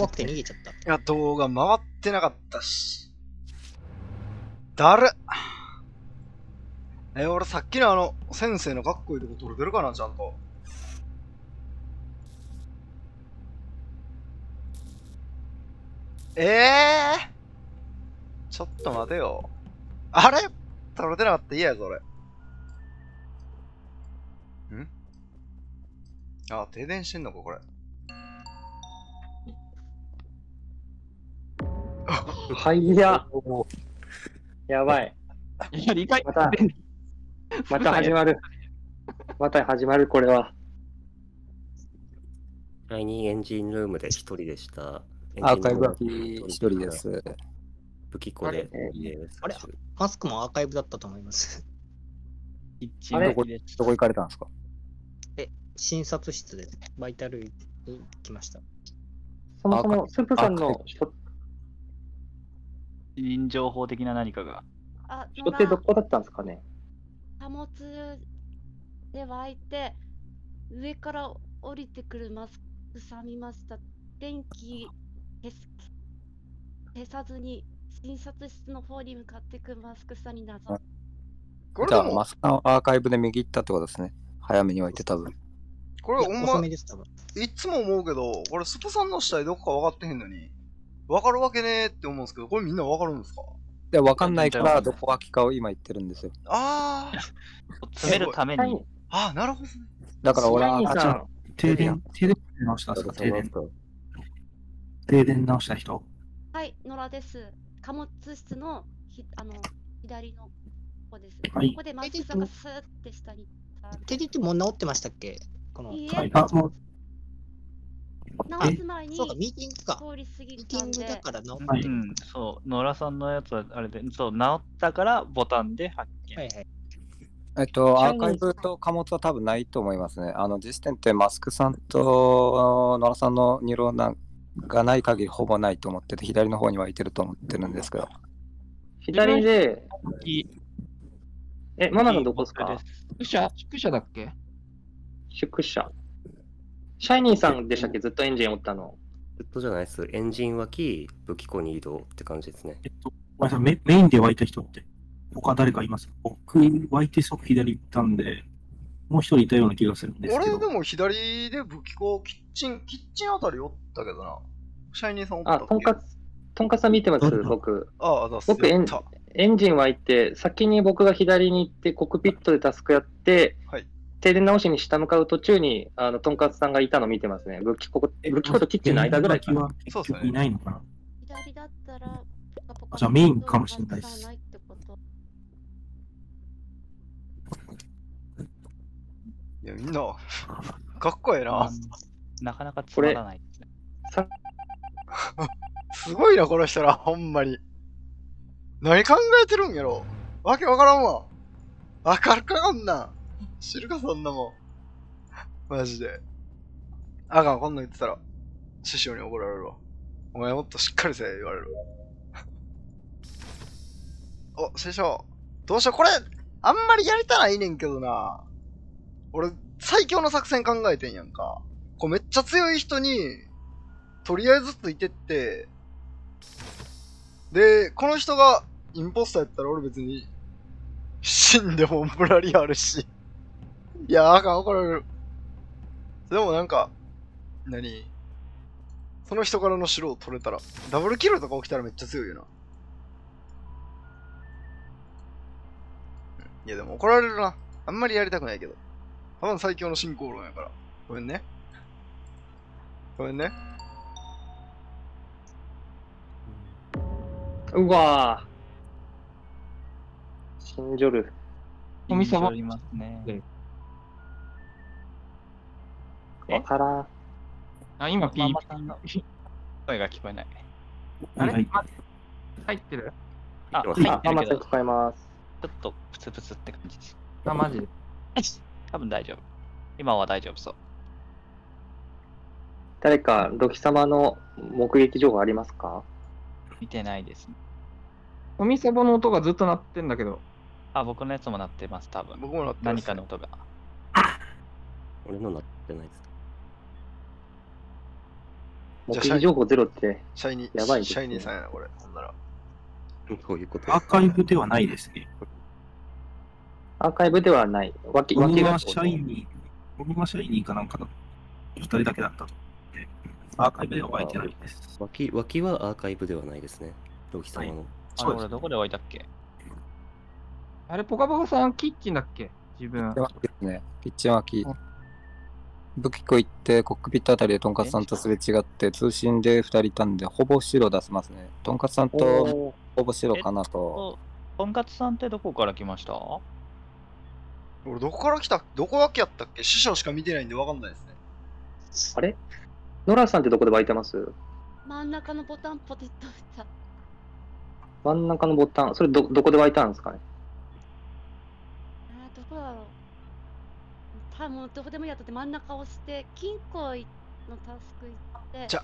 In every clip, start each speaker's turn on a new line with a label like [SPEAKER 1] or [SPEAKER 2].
[SPEAKER 1] 怖くて逃げちゃった。
[SPEAKER 2] いや、動画回ってなかったし。だるえ、俺さっきのあの、先生のかっこいいとこ撮れてるかな、ちゃんと。ええー、ちょっと待てよ。あれ？撮れてなかった嫌や、それ。ん？あ、停電してんのか、これ。
[SPEAKER 3] はいや。やばい。
[SPEAKER 4] いや、理解
[SPEAKER 3] また、また始まる。また始まる、これは。
[SPEAKER 5] シャイニーエンジンルームで一人でした。
[SPEAKER 6] アーカイブは一人です。
[SPEAKER 5] 武器庫で
[SPEAKER 1] あれ？
[SPEAKER 5] いいです。
[SPEAKER 1] あれ？マスクもアーカイブだったと思います。
[SPEAKER 4] 一
[SPEAKER 6] どこどこ行かれたんですか？
[SPEAKER 1] 診察室でバイタルに来ました。
[SPEAKER 3] そもそも、スープさんの人
[SPEAKER 4] 人情報的な何かが。
[SPEAKER 7] あ、
[SPEAKER 3] 人ってどこだったんですかね？
[SPEAKER 7] 貨物で湧いて、上から降りてくるマスクさん見ました。電気消す消さずに診察室の方に向かっていくマスクさんに謎。
[SPEAKER 6] じゃあ、
[SPEAKER 2] これでも
[SPEAKER 6] マ、スカのアーカイブで右行ったってことですね。早めに置いて多分。
[SPEAKER 2] これ
[SPEAKER 1] いや遅
[SPEAKER 2] ほんま
[SPEAKER 1] めです、多分。
[SPEAKER 2] いつも思うけど、これスプさんの死体どこか分かってへんのに、分かるわけねえって思うんですけど、これみんな分かるんですか？
[SPEAKER 6] で、わかんないから、どこが機かを今言ってるんですよ。
[SPEAKER 2] あー、
[SPEAKER 4] 詰めるため
[SPEAKER 3] はい
[SPEAKER 4] に、
[SPEAKER 2] あー、なるほどね。
[SPEAKER 6] だから俺は、あちゃ
[SPEAKER 8] 停電、停電直したんですか停電。停電直した人。
[SPEAKER 7] はい、野良です。貨物室のひあの左の方です。
[SPEAKER 8] はい
[SPEAKER 7] ここでマスクさんがスーって下に。
[SPEAKER 1] テディってもう治ってましたっけ？この。
[SPEAKER 7] いいえ
[SPEAKER 8] はい、あ、もう、
[SPEAKER 7] 直す前に
[SPEAKER 1] そうか、ミーティングか。
[SPEAKER 7] 通り過ぎ
[SPEAKER 1] ミーティング。だから治って
[SPEAKER 8] はい
[SPEAKER 4] うん、そう、野良さんのやつはあれで、そう、治ったからボタンで発見。
[SPEAKER 1] はいはい。
[SPEAKER 6] えっと、アーカイブと貨物は多分ないと思いますね。あの、実点ってマスクさんと野良さんのニューロナがない限りほぼないと思ってて、左の方にはいてると思ってるんですけど。
[SPEAKER 3] 左で、
[SPEAKER 4] いい
[SPEAKER 3] え、マナさんどこですか？
[SPEAKER 4] 僕
[SPEAKER 9] 宿舎、宿舎だっけ？
[SPEAKER 3] 宿舎。シャイニーさんでしたっけ？ずっとエンジンおったの。
[SPEAKER 5] ずっとじゃないです。エンジン脇、武器庫に移動って感じですね。
[SPEAKER 8] えっと、ごめんなさいメメインで湧いた人って、他誰かいます？僕、湧いて即左行ったんで、もう一人いたような気がするんですけど。
[SPEAKER 2] 俺でも左で武器庫、キッチン、キッチンあたりおったけどな。シャイニーさんおったっ
[SPEAKER 3] あ、
[SPEAKER 2] け
[SPEAKER 3] とんかつ、とんかつさん見てます？僕。
[SPEAKER 2] ああ、だ
[SPEAKER 3] 僕エン
[SPEAKER 2] た。
[SPEAKER 3] エンジン湧いて、先に僕が左に行って、コックピットでタスクやって、
[SPEAKER 2] はい
[SPEAKER 3] 停電直しに下向かう途中に、あの、とんかつさんがいたの見てますね。武器庫、
[SPEAKER 8] え
[SPEAKER 3] 武器庫とキッチンの間ぐらいかな。
[SPEAKER 8] メイン脇は結局いないのかな
[SPEAKER 7] 左だったら、ポカポカ
[SPEAKER 8] じゃあメインかもしれないです
[SPEAKER 7] ない
[SPEAKER 2] や、みんな、かっこええな。
[SPEAKER 4] なかなかつまらないです
[SPEAKER 2] ごいな、この人ら、ほんまに。何考えてるんやろわけわからんわ。わかるかこんなん。知るか、そんなもん。マジで。あかん、こんなん言ってたら、師匠に怒られるわ。お前もっとしっかりせえ、言われる。お、師匠。どうしよう、これ、あんまりやりたないねんけどな。俺、最強の作戦考えてんやんか。こうめっちゃ強い人に、とりあえずついてって、で、この人がインポスターやったら俺別に死んでもブラリあるし。いや、あかん、怒られる。でもなんか、何？その人からの城を取れたら、ダブルキルとか起きたらめっちゃ強いよな。いやでも怒られるな。あんまりやりたくないけど。多分最強の進行論やから。ごめんね。ごめんね。
[SPEAKER 3] うわぁ。死んじょる。
[SPEAKER 9] お店は
[SPEAKER 4] 印象ありますね。
[SPEAKER 3] わからん。
[SPEAKER 9] あ、今、ピー
[SPEAKER 4] ママさんの声が聞こえない。
[SPEAKER 9] あれ？
[SPEAKER 8] はい
[SPEAKER 9] ま入ってる
[SPEAKER 4] あ、
[SPEAKER 5] あ
[SPEAKER 4] 入
[SPEAKER 3] あ、
[SPEAKER 4] ってるけど、ち
[SPEAKER 3] 甘さ使います。
[SPEAKER 4] ょっとプツプツって感じです。
[SPEAKER 9] あ、マジ？で。
[SPEAKER 4] 多分大丈夫。今は大丈夫そう。
[SPEAKER 3] 誰か、ロキ様の目撃情報ありますか？
[SPEAKER 4] 見てないですね。
[SPEAKER 9] お店の音がずっと鳴ってんだけど。
[SPEAKER 4] あ、僕のやつも鳴ってます、多分。
[SPEAKER 2] 僕もなってます
[SPEAKER 4] 何かの音が。
[SPEAKER 5] 俺のなってないです。
[SPEAKER 3] 目撃情報ゼロって、
[SPEAKER 2] シャイニー、
[SPEAKER 3] やばいね
[SPEAKER 2] シャイニーさんやな、これ。ほんなら。
[SPEAKER 5] どういうこと
[SPEAKER 8] アーカイブではないですね。
[SPEAKER 3] アーカイブではない。脇
[SPEAKER 8] 僕
[SPEAKER 3] 脇が
[SPEAKER 8] はシャイニー、僕はシャイニーかなんかだ。二人だけだったと。アーカイブでは湧いてないです。
[SPEAKER 5] 脇脇はアーカイブではないですね。ロキ様の。
[SPEAKER 4] あれ、俺どこで湧いたっけ？
[SPEAKER 9] あれ、ポカポカさん、キッチンだっけ？自分。
[SPEAKER 6] キッチン脇ですね。キッチン脇。武器庫行って、コックピットあたりでトンカツさんとすれ違って、通信で2人いたんで、ほぼ白出せますね。トンカツさんとほぼ白かなと。
[SPEAKER 4] ととんかつさんってどこから来ました？
[SPEAKER 2] 俺、どこから来たどこだけやったっけ？師匠しか見てないんでわかんないですね。
[SPEAKER 3] あれ？ノラさんってどこで湧いてます？
[SPEAKER 7] 真ん中のボタンポテト打った。
[SPEAKER 3] 真ん中のボタン、それど、どこで湧いたんですかね
[SPEAKER 7] あーどこだろう。多分どこでもいいやったって真ん中押して、金庫のタスク行って。
[SPEAKER 2] じゃ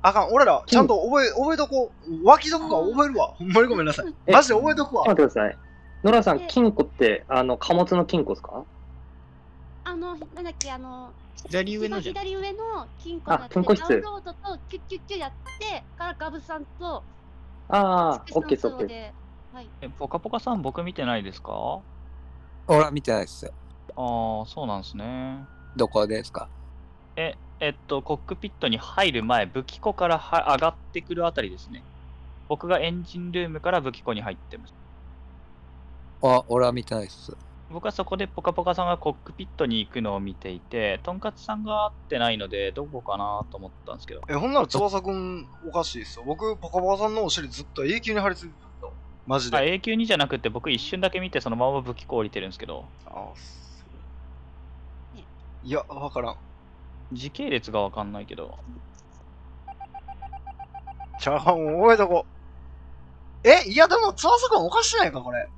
[SPEAKER 2] あかん、俺ら、ちゃんと覚え、覚えとこう。脇どこか覚えるわ。ほんまにごめんなさい。
[SPEAKER 3] え
[SPEAKER 2] マジで覚えとくわ
[SPEAKER 3] 待ってください。ノラさん、
[SPEAKER 7] で
[SPEAKER 3] 金庫って、あの、貨物の金庫ですか？
[SPEAKER 7] あの、なんだっけ、あの、
[SPEAKER 1] 左上の。
[SPEAKER 7] 左上の金庫
[SPEAKER 3] あ
[SPEAKER 7] だって
[SPEAKER 3] 金庫室
[SPEAKER 7] ダウンロードとキュッキュッキュやって、からガブさんと、
[SPEAKER 3] ああ、オッケーオッケー
[SPEAKER 7] はい。
[SPEAKER 4] え、ぽかぽかさん僕見てないですか？あ
[SPEAKER 6] 俺は見てないですよ。
[SPEAKER 4] あ、そうなんですね。
[SPEAKER 6] どこですか？
[SPEAKER 4] え、えっと、コックピットに入る前、武器庫からは上がってくるあたりですね。僕がエンジンルームから武器庫に入ってます。
[SPEAKER 6] あ、俺は見てないです。
[SPEAKER 4] 僕はそこでポカポカさんがコックピットに行くのを見ていて、とんかつさんが会ってないので、どこかなと思ったんですけど。
[SPEAKER 2] え、ほんなら翼くんおかしいですよ。僕、ポカポカさんのお尻ずっと永久に張り付いてた。マジで。
[SPEAKER 4] あ永久にじゃなくて、僕一瞬だけ見て、そのまま武器庫降りてるんですけど、
[SPEAKER 2] あいや、わからん。
[SPEAKER 4] 時系列がわかんないけど、
[SPEAKER 2] チャーハンを覚えとこう。え、いやでも翼くんおかしないか、これ。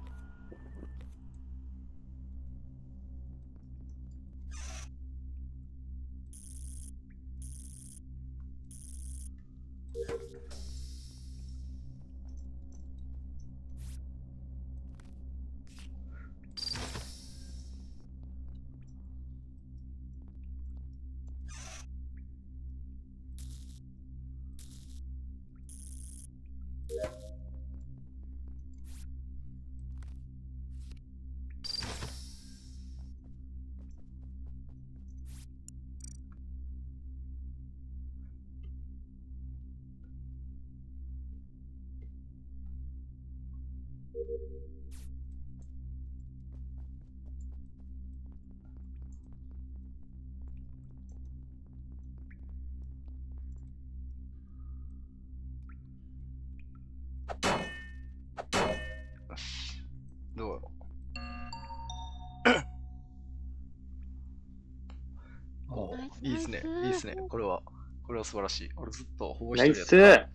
[SPEAKER 2] いいですね。いいですね。これは、これは素晴らしい。俺ずっとほぼ一
[SPEAKER 3] ナイ
[SPEAKER 2] 人やった
[SPEAKER 3] ス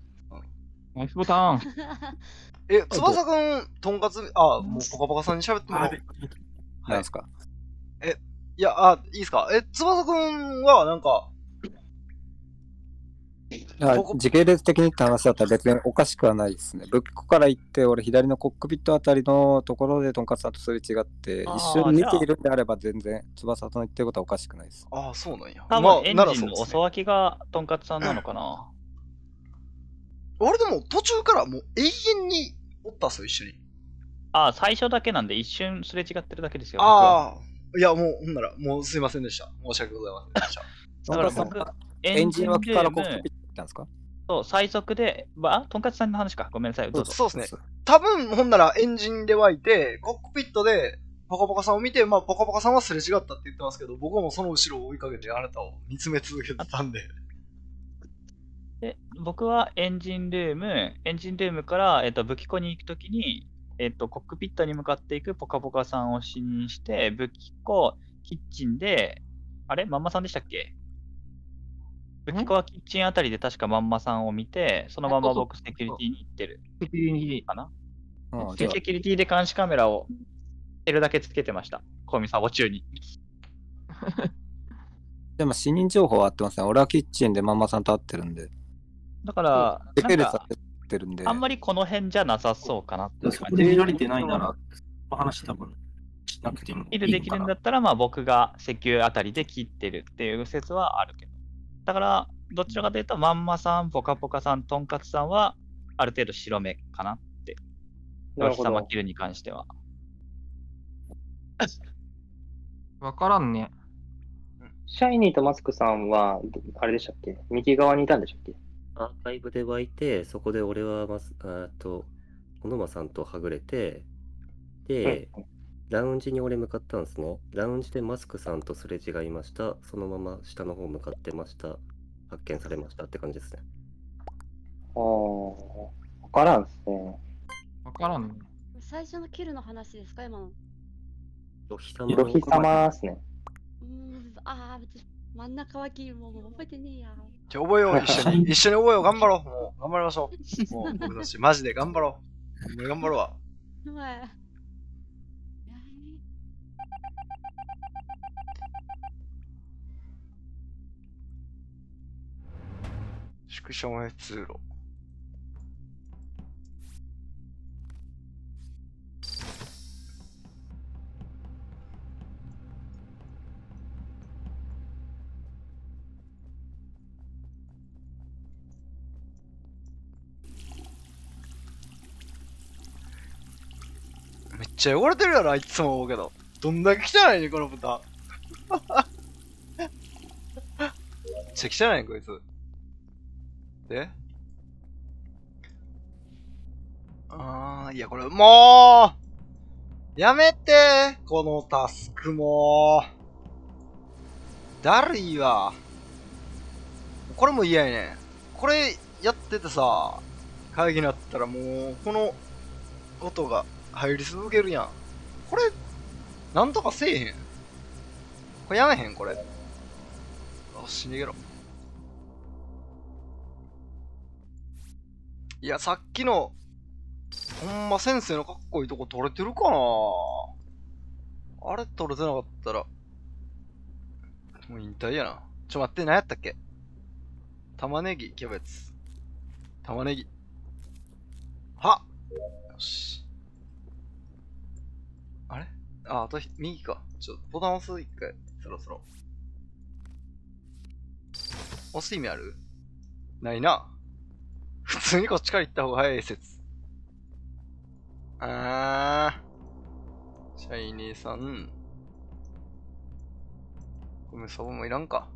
[SPEAKER 9] ナイスボタン。
[SPEAKER 2] え、翼くん、とんかつ、あ、もうポカポカさんに喋ってもらおう。
[SPEAKER 6] 何ですか？
[SPEAKER 2] いや、あ、いいですか？え、翼くんは、なんか、
[SPEAKER 6] 時系列的にって話だったら別におかしくはないですね。武器庫から行って、俺左のコックピットあたりのところでトンカツさんとすれ違って、一瞬見ているんであれば全然翼さんの言ってることはおかしくないです。
[SPEAKER 2] ああ、そうなんや。
[SPEAKER 4] 多
[SPEAKER 2] まあ
[SPEAKER 4] 分エンジンのおそ
[SPEAKER 2] そうですね。
[SPEAKER 4] わきがとんかつさんなのかな。
[SPEAKER 2] 俺でも途中からもう永遠におったっすよ、一緒に。
[SPEAKER 4] ああ、最初だけなんで一瞬すれ違ってるだけですよ。
[SPEAKER 2] ああ、いや、もう、ほんなら、もうすいませんでした。申し訳ございませんでした。
[SPEAKER 4] だから僕エ
[SPEAKER 6] エンジン脇からコックピット行ったんですか？
[SPEAKER 4] そう、最速で、まあ、とんかつさんの話か。ごめんなさい。どうぞ。
[SPEAKER 2] そうですね。多分、ほんならエンジンで湧いて、コックピットで、ポカポカさんを見て、まあ、ポカポカさんはすれ違ったって言ってますけど、僕はもうその後ろを追いかけて、あなたを見つめ続けてたんで。
[SPEAKER 4] で、僕はエンジンルーム、エンジンルームから、えっと、武器庫に行くときに、えっと、コックピットに向かっていくポカポカさんを視認して、武器庫、キッチンで、あれ？まんまさんでしたっけ？武器庫はキッチンあたりで確かまんまさんを見て、そのまま僕セキュリティに行ってる
[SPEAKER 9] セキュリティ
[SPEAKER 4] かな？セキュリティで監視カメラを、てるだけつけてました。コミサボ中に。
[SPEAKER 6] でも死人情報は合ってますね。俺はキッチンでママさんと会ってるんで。
[SPEAKER 4] だから、んか
[SPEAKER 6] 列は合ってるんで。
[SPEAKER 4] あんまりこの辺じゃなさそうかなって
[SPEAKER 8] そ
[SPEAKER 4] 感じ
[SPEAKER 8] こで見られてないなら、話多分しなくてもい
[SPEAKER 4] キルでき。るんだったら、まあ僕が石油あたりで切ってるっていう説はあるけど。だから、どちらかというと、まんまさん、ぽかぽかさん、とんかつさんは、ある程度白目かなって。
[SPEAKER 3] なるほど
[SPEAKER 4] 様切るに関しては。
[SPEAKER 9] わからんね。
[SPEAKER 3] シャイニーとマスクさんは、どあれでしたっけ？右側にいたんでしたっけ？
[SPEAKER 5] アーカイブで湧いて、そこで俺はまず、あと、小沼さんとはぐれて、で、ラウンジに俺向かったんですね。ラウンジでマスクさんとすれ違いました。そのまま下の方向かってました。発見されましたって感じですね。
[SPEAKER 3] ああ、わからんっすね。
[SPEAKER 9] わからんね。
[SPEAKER 7] 最初のキルの話ですか、今の？
[SPEAKER 5] お日様
[SPEAKER 3] ロヒ様っすね。
[SPEAKER 7] うーん、ああ、別に真ん中はキルももう覚えてねえや。
[SPEAKER 2] じゃあ覚えよう、一緒に。一緒に覚えよう、頑張ろう。もう、頑張りましょう。もう、僕たち、マジで頑張ろう。頑張るわ。
[SPEAKER 7] うまい。
[SPEAKER 2] 縮小へ通路。めっちゃ汚れてるやろあ、いつも思うけど。どんだけ汚いね、この豚。めっちゃ汚いね、こいつ。であー、いや、これ、もうやめてこのタスクもだるいわ。これも嫌やねん。これやっててさ、会議になったらもう、このことが入り続けるやん。これ、なんとかせえへん。これやめへん、これ。よし、逃げろ。いや、さっきの、ほんま先生のかっこいいとこ取れてるかなあれ取れてなかったら、もう引退やな。ちょ、待って、何やったっけ？玉ねぎ、キャベツ。玉ねぎ。はよし。あれ？あ、あと右か。ちょ、ボタン押す一回。そろそろ。押す意味ある？ないな。普通にこっちから行った方が早い説。あー。シャイニーさん。ごめん、そこもいらんか。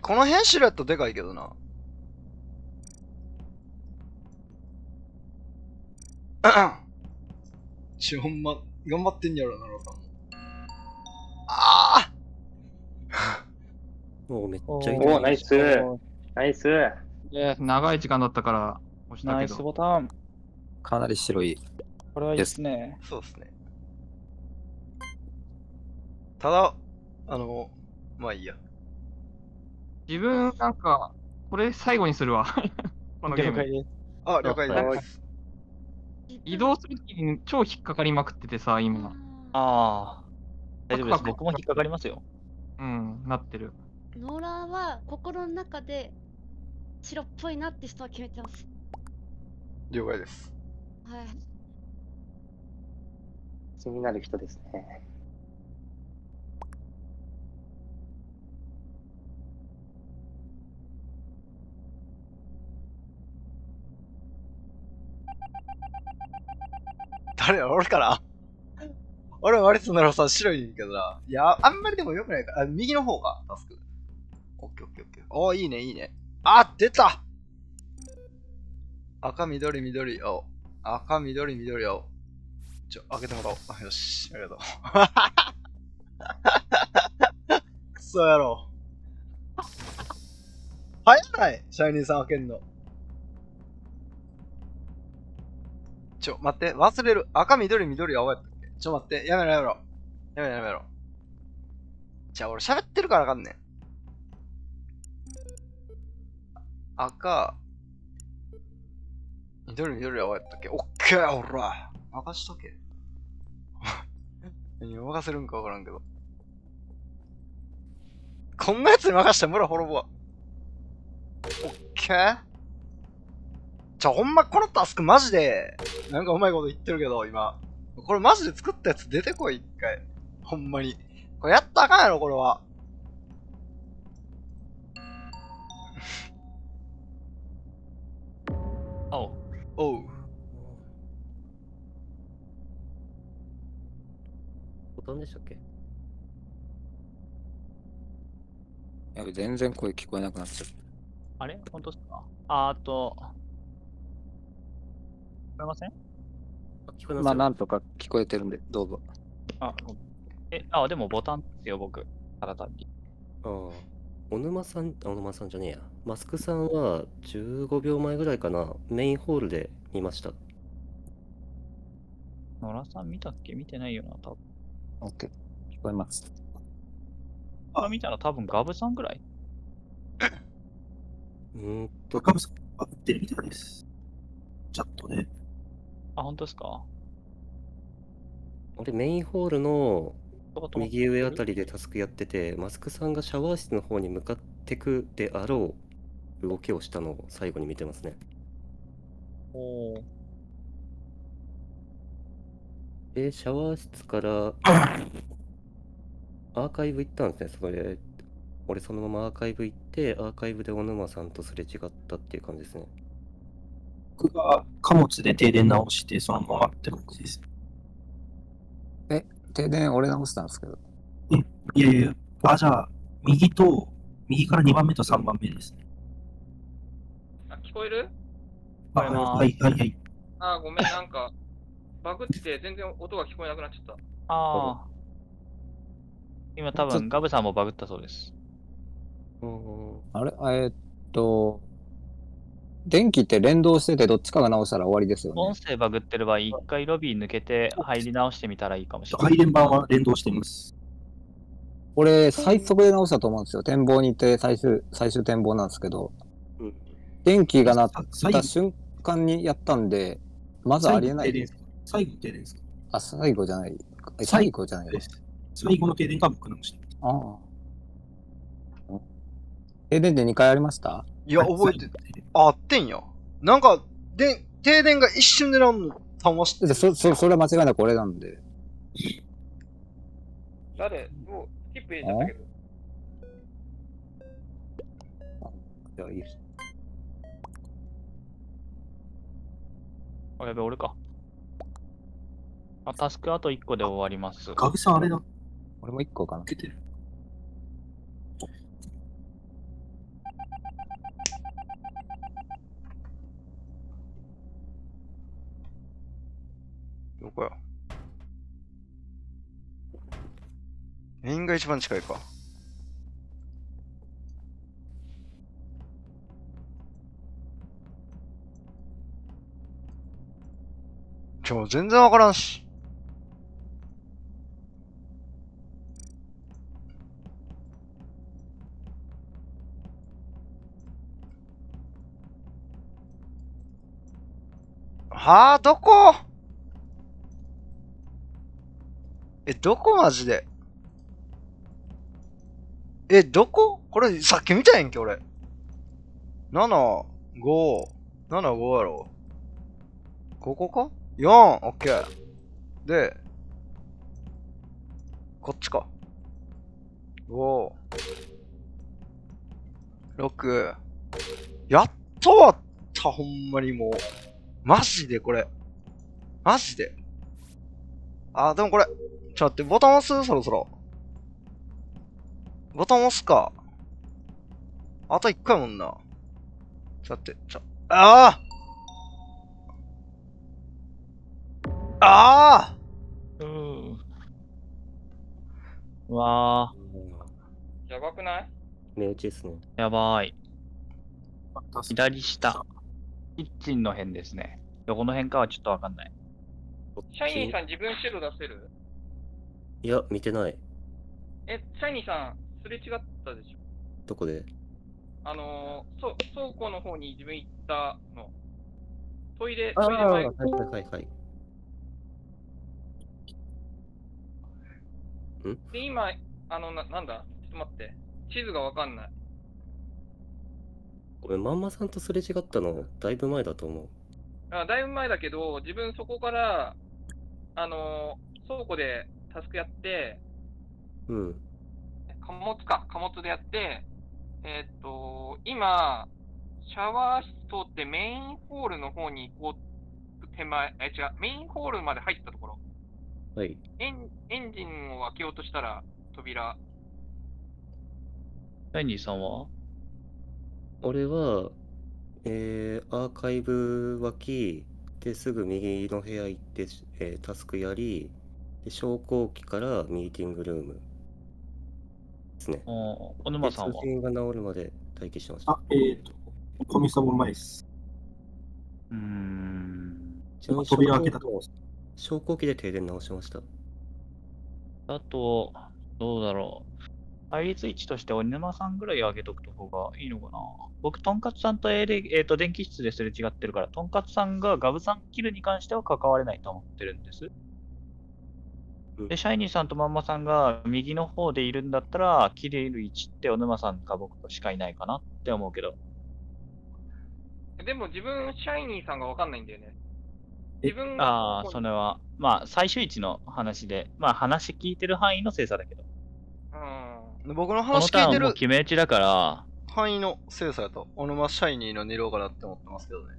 [SPEAKER 2] この辺シルエットでかいけどな。ちょ、ほんま、頑張ってんやろな、ロさんも。あ
[SPEAKER 5] もうめっちゃ
[SPEAKER 3] お
[SPEAKER 5] 痛い。
[SPEAKER 3] ー、ナイス。ナイス。
[SPEAKER 9] で長い時間だったから押した
[SPEAKER 4] ナイス
[SPEAKER 9] けど。
[SPEAKER 4] ボタン。
[SPEAKER 6] かなり白い。
[SPEAKER 4] これはいいですね。
[SPEAKER 2] そうですね。ただ、あの、まあいいや。
[SPEAKER 9] 自分なんか、これ最後にするわ。このゲーム。
[SPEAKER 4] 了解です。
[SPEAKER 2] あ、了解
[SPEAKER 3] はい
[SPEAKER 2] です。
[SPEAKER 9] 移動するときに超引っかかりまくっててさ、今。
[SPEAKER 4] ああ。大丈夫です。僕も引っかかりますよ。
[SPEAKER 9] うん、なってる。
[SPEAKER 7] ノーラーは心の中で白っぽいなって人は決めてます。
[SPEAKER 2] 了解です。
[SPEAKER 7] はい。
[SPEAKER 3] 気になる人ですね。
[SPEAKER 2] 誰や俺かな俺は割とならさ、白いけどな。いや、あんまりでも良くないか。あ、右の方か、タスク。オッケーオッケーオッケー。おー、いいね、いいね。あ、出た赤、緑、緑、青。赤、緑、緑、青。ちょ、開けてもらおう。あよし、ありがとう。くそやろ。早ない？シャイニーさん開けんの。ちょ、待って、忘れる。赤、緑、緑、青やったっけ？ちょ、待って、やめろやめろ。やめろやめろ。じゃあ、俺喋ってるからあかんねん。赤、緑、緑、青やったっけ？オッケー、ほら。任しとけ。何を任せるんかわからんけど。こんなやつに任したら村滅ぶわ。オッケーじゃあほんまこのタスクマジで、なんかうまいこと言ってるけど、今。これマジで作ったやつ出てこい、一回。ほんまに。これやったらあかんやろ、これは。
[SPEAKER 4] おう。
[SPEAKER 2] おう。
[SPEAKER 5] ボタンでしたっけ
[SPEAKER 6] やべ全然声聞こえなくなっちゃった。
[SPEAKER 4] あれ？本当ですか？ああと、えません？
[SPEAKER 5] あ聞こえます
[SPEAKER 6] まあ、
[SPEAKER 5] よ
[SPEAKER 6] なんとか聞こえてるんで、どうぞ。
[SPEAKER 4] あ、え、あ、でもボタンですよ、僕。ただ単に。
[SPEAKER 5] ああ。小沼さん、あ小沼さんじゃねえや。マスクさんは15秒前ぐらいかな、メインホールで見ました。
[SPEAKER 4] 野良さん見たっけ？見てないよな、多分。
[SPEAKER 6] OK。聞こえます。
[SPEAKER 4] あ、見たら多分ガブさんぐらい？う
[SPEAKER 5] ーんと、
[SPEAKER 8] カブさん、あってるみたいです。チャットで。
[SPEAKER 4] あ、本当ですか？
[SPEAKER 5] 俺メインホールの右上あたりでタスクやってて、マスクさんがシャワー室の方に向かってくであろう動きをしたのを最後に見てますね。
[SPEAKER 4] おー
[SPEAKER 5] で、シャワー室から アーカイブ行ったんですね、それで。俺そのままアーカイブ行って、アーカイブで小沼さんとすれ違ったっていう感じですね。
[SPEAKER 8] 僕が貨物で停電直して、そのままって感じです。
[SPEAKER 6] 停電俺直したんですけど。
[SPEAKER 8] いやいや、あ、じゃあ、右と、右から2番目と3番目ですね。
[SPEAKER 9] あ、聞こえる？
[SPEAKER 8] あはいはいはい。
[SPEAKER 9] あ、ごめん、なんか、バグって全然音が聞こえなくなっちゃった。
[SPEAKER 4] ああ。今多分ガブさんもバグったそうです。
[SPEAKER 5] うん
[SPEAKER 6] あれ？えーっと、電気って連動しててどっちかが直したら終わりですよね
[SPEAKER 4] 音。声バグってる場合、一回ロビー抜けて入り直してみたらいいかもしれない。
[SPEAKER 8] 配電盤は連動しています。
[SPEAKER 6] これ、最速で直したと思うんですよ。展望に行って最終、最終展望なんですけど、
[SPEAKER 5] うん
[SPEAKER 6] 電気が鳴った瞬間にやったんで、まずありえない。
[SPEAKER 8] 最後の停電ですか？
[SPEAKER 6] あ、最後じゃない。え
[SPEAKER 8] 最
[SPEAKER 6] 最後じゃない
[SPEAKER 8] 最後です。最後の停電が僕のして
[SPEAKER 6] ああ。停電で2回ありました？
[SPEAKER 2] いや、覚えて、あ、あってんや。なんか、で、停電が一瞬でなんの、保して
[SPEAKER 6] でそそそれは間違いなく俺なんで。
[SPEAKER 9] 誰？もう、スキップ入れちゃったけど。
[SPEAKER 6] じゃあいいです。
[SPEAKER 4] あ、やべ、俺か。あ、タスクあと1個で終わります。
[SPEAKER 8] ガブさんあれだ。
[SPEAKER 6] 俺も1個かな。
[SPEAKER 8] 受けてる。
[SPEAKER 2] どこやメインが一番近いか。ちょ、全然わからんし。はあ、どこ？え、どこマジで？え、どこ？これさっき見たやんけ、俺。7、5、7、5やろ。ここか ?4、オッケー。で、こっちか。5、6、やっと終わった、ほんまにもう。マジでこれ。マジで。あ、でもこれ、ちょっと待って、ボタン押す？そろそろ。ボタン押すか。あと一回もんな。ちょっと待って、ちょ、ああああ
[SPEAKER 4] うーうわ
[SPEAKER 9] やばくない？
[SPEAKER 5] 目打ちですね。
[SPEAKER 4] ー、やばい。左下。キッチンの辺ですね。どこの辺かはちょっとわかんない。
[SPEAKER 9] シャイニーさん自分白出せる？
[SPEAKER 5] いや、見てない。
[SPEAKER 9] え、シャイニーさん、すれ違ったでしょ？
[SPEAKER 5] どこで？
[SPEAKER 9] あのー、そ倉庫の方に自分行ったの。トイレ、トイレ前
[SPEAKER 5] はいはいはいはい。
[SPEAKER 9] で、今、あの、ななんだ？ちょっと待って。地図がわかんない。
[SPEAKER 5] ごめん、まんまさんとすれ違ったの、だいぶ前だと思う。
[SPEAKER 9] あだいぶ前だけど、自分そこから、あのー倉庫でタスクやって、
[SPEAKER 5] うん。
[SPEAKER 9] 貨物か、貨物でやって、えーっと、今、シャワー室通ってメインホールの方に行こう手前、え、違う、メインホールまで入ったところ、
[SPEAKER 5] はい。
[SPEAKER 9] エンエンジンを開けようとしたら、扉、
[SPEAKER 4] シャイニーさんは？
[SPEAKER 5] 俺は、えー、アーカイブ脇ですぐ右の部屋行って、えータスクやり、で昇降機からミーティングルームですね。
[SPEAKER 4] お沼さんは？
[SPEAKER 5] 通信が治るまで待機してました。
[SPEAKER 8] あ、えっ、と、コミサボ前です。
[SPEAKER 4] うーん。
[SPEAKER 5] ちなみに
[SPEAKER 8] 扉開けたとこ
[SPEAKER 5] 昇降機で停電直しました。
[SPEAKER 4] あと、どうだろう。対立位置として鬼沼さんぐらい上げとくと方がいいのかな。僕、とんかつさんと,、えーと電気室ですれ違ってるから、とんかつさんがガブさんキルに関しては関われないと思ってるんです。
[SPEAKER 5] うん
[SPEAKER 4] で、シャイニーさんとまんまさんが右の方でいるんだったら、切れる位置って小沼さんか僕しかいないかなって思うけど。
[SPEAKER 9] でも自分、シャイニーさんがわかんないんだよね。自分が
[SPEAKER 4] ああ、それは、まあ、最終位置の話で、まあ、話聞いてる範囲の精査だけど。
[SPEAKER 9] うん。
[SPEAKER 2] 僕の話聞いてる
[SPEAKER 4] ターンも決め打ちだから、
[SPEAKER 2] 範囲の精査やと、オノマシャイニーの二郎かなって思ってますけどね。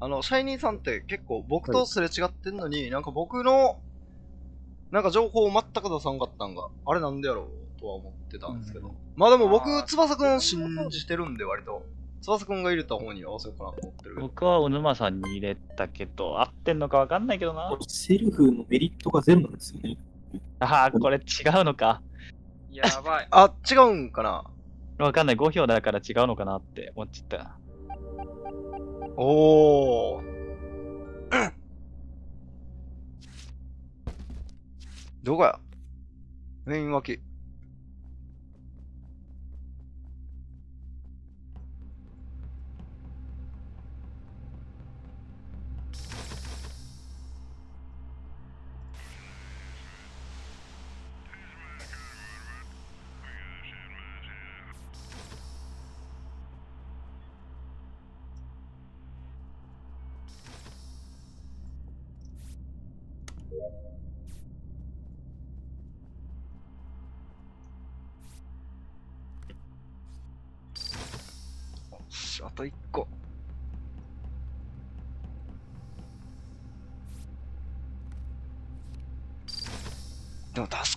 [SPEAKER 2] あの、シャイニーさんって結構僕とすれ違ってんのに、なんか僕の、なんか情報を全く出さんかったんが、あれなんでやろうとは思ってたんですけど。
[SPEAKER 4] うん
[SPEAKER 2] まあでも僕翼くん信じてるんで割と、翼くんが入れた方に合わせようかなと思ってる。
[SPEAKER 4] 僕は小沼さんに入れたけど、合ってんのかわかんないけどな。
[SPEAKER 8] セルフのメリットがゼロなんですよね。
[SPEAKER 4] ああ、これ違うのか。
[SPEAKER 9] やばい。
[SPEAKER 2] あ、違うんかな
[SPEAKER 4] わかんない。5票だから違うのかなって思っちゃった。
[SPEAKER 2] おー。どこや？メイン脇。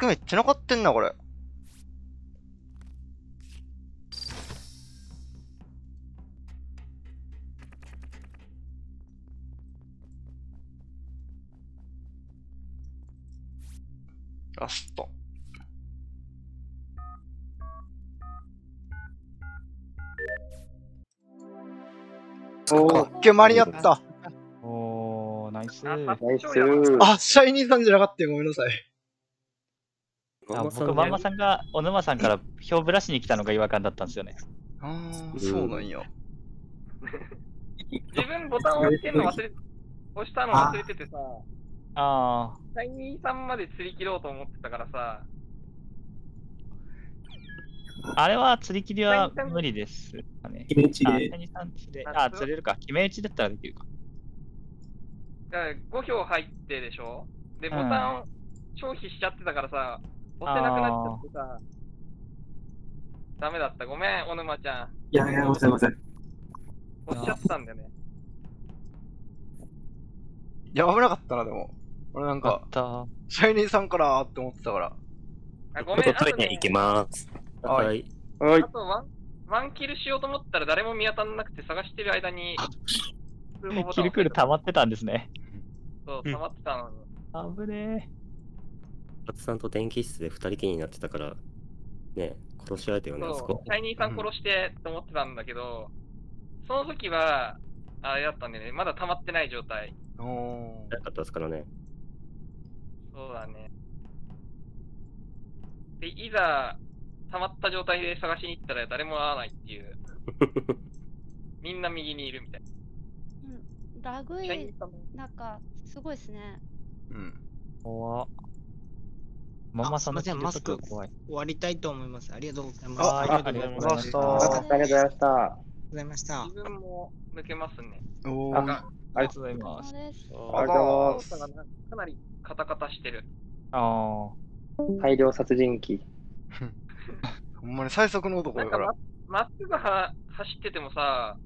[SPEAKER 2] めっちゃ残ってんな、これ。ラスト。かっけ間に合った。
[SPEAKER 4] おー、ナイス。
[SPEAKER 9] あ、
[SPEAKER 3] ナイス
[SPEAKER 2] あ、シャイニーさんじゃなかったよ。ごめんなさい。
[SPEAKER 4] あ僕、まんまさんが小沼さんから票ぶらしに来たのが違和感だったんですよね。
[SPEAKER 2] あー、そうなんや。
[SPEAKER 9] 自分ボタンを押してんの忘れ、押したの忘れててさ、
[SPEAKER 4] ああ、
[SPEAKER 9] シャイニーさんまで釣り切ろうと思ってたからさ、
[SPEAKER 4] あれは釣り切りは無理ですかね。
[SPEAKER 8] 決め打ち
[SPEAKER 4] あ、
[SPEAKER 8] で。
[SPEAKER 4] 谷さんちで、
[SPEAKER 9] あ
[SPEAKER 4] あ、釣れるか。決め打ちだったらできるか。
[SPEAKER 9] だから5票入ってでしょ？で、
[SPEAKER 4] うん
[SPEAKER 9] ボタンを消費しちゃってたからさ、押せなくなっちゃってさ、ダメだった。ごめん、小沼ちゃん。
[SPEAKER 8] いやいや、ごめんなさい、ごめん。
[SPEAKER 9] 押しちゃったんだよね。
[SPEAKER 2] いや、危なかったな、でも。俺なん
[SPEAKER 4] あ
[SPEAKER 2] か。シャイニーさんからって思ってたから。
[SPEAKER 9] あごめん、あとね、
[SPEAKER 5] ます。
[SPEAKER 2] は
[SPEAKER 5] はいい。
[SPEAKER 3] はい
[SPEAKER 9] あ。とワン、ワンキルしようと思ったら誰も見当たらなくて探してる間に、
[SPEAKER 4] キルクール溜まってたんですね。
[SPEAKER 9] そう、溜まってたのに。
[SPEAKER 4] 危ね
[SPEAKER 5] 勝さんと電気室で二人きりになってたから、ね、殺し合えたよね、あそこ、。
[SPEAKER 9] シャイニーさん殺してって思ってたんだけど、その時は、あれだったんでね、まだ溜まってない状態。
[SPEAKER 2] おー。
[SPEAKER 5] 早かったですからね。
[SPEAKER 9] そうだね。で、いざ、溜まった状態で探しに行ったら誰も会わないっていう。みんな右にいるみたい
[SPEAKER 7] うん、ラグイなんか、すごいですね。
[SPEAKER 2] うん。
[SPEAKER 4] 怖っ。ママさんの
[SPEAKER 1] あすいませんマスク
[SPEAKER 4] 怖い。
[SPEAKER 1] 終わりたいと思います。ありがとうございます。
[SPEAKER 2] あ
[SPEAKER 1] ありがとうございました。
[SPEAKER 2] あ
[SPEAKER 1] ありがとう
[SPEAKER 3] ありがとうございました。
[SPEAKER 1] ございました。
[SPEAKER 9] 自分も抜けますね。
[SPEAKER 2] おー。
[SPEAKER 3] あ
[SPEAKER 4] ありがとうございます。
[SPEAKER 3] ありがとうございます
[SPEAKER 9] かなりカタカタしてる。
[SPEAKER 4] あ
[SPEAKER 3] 大量殺人鬼。
[SPEAKER 2] ほんまに最速の男だから。
[SPEAKER 9] まっすぐは走っててもさ、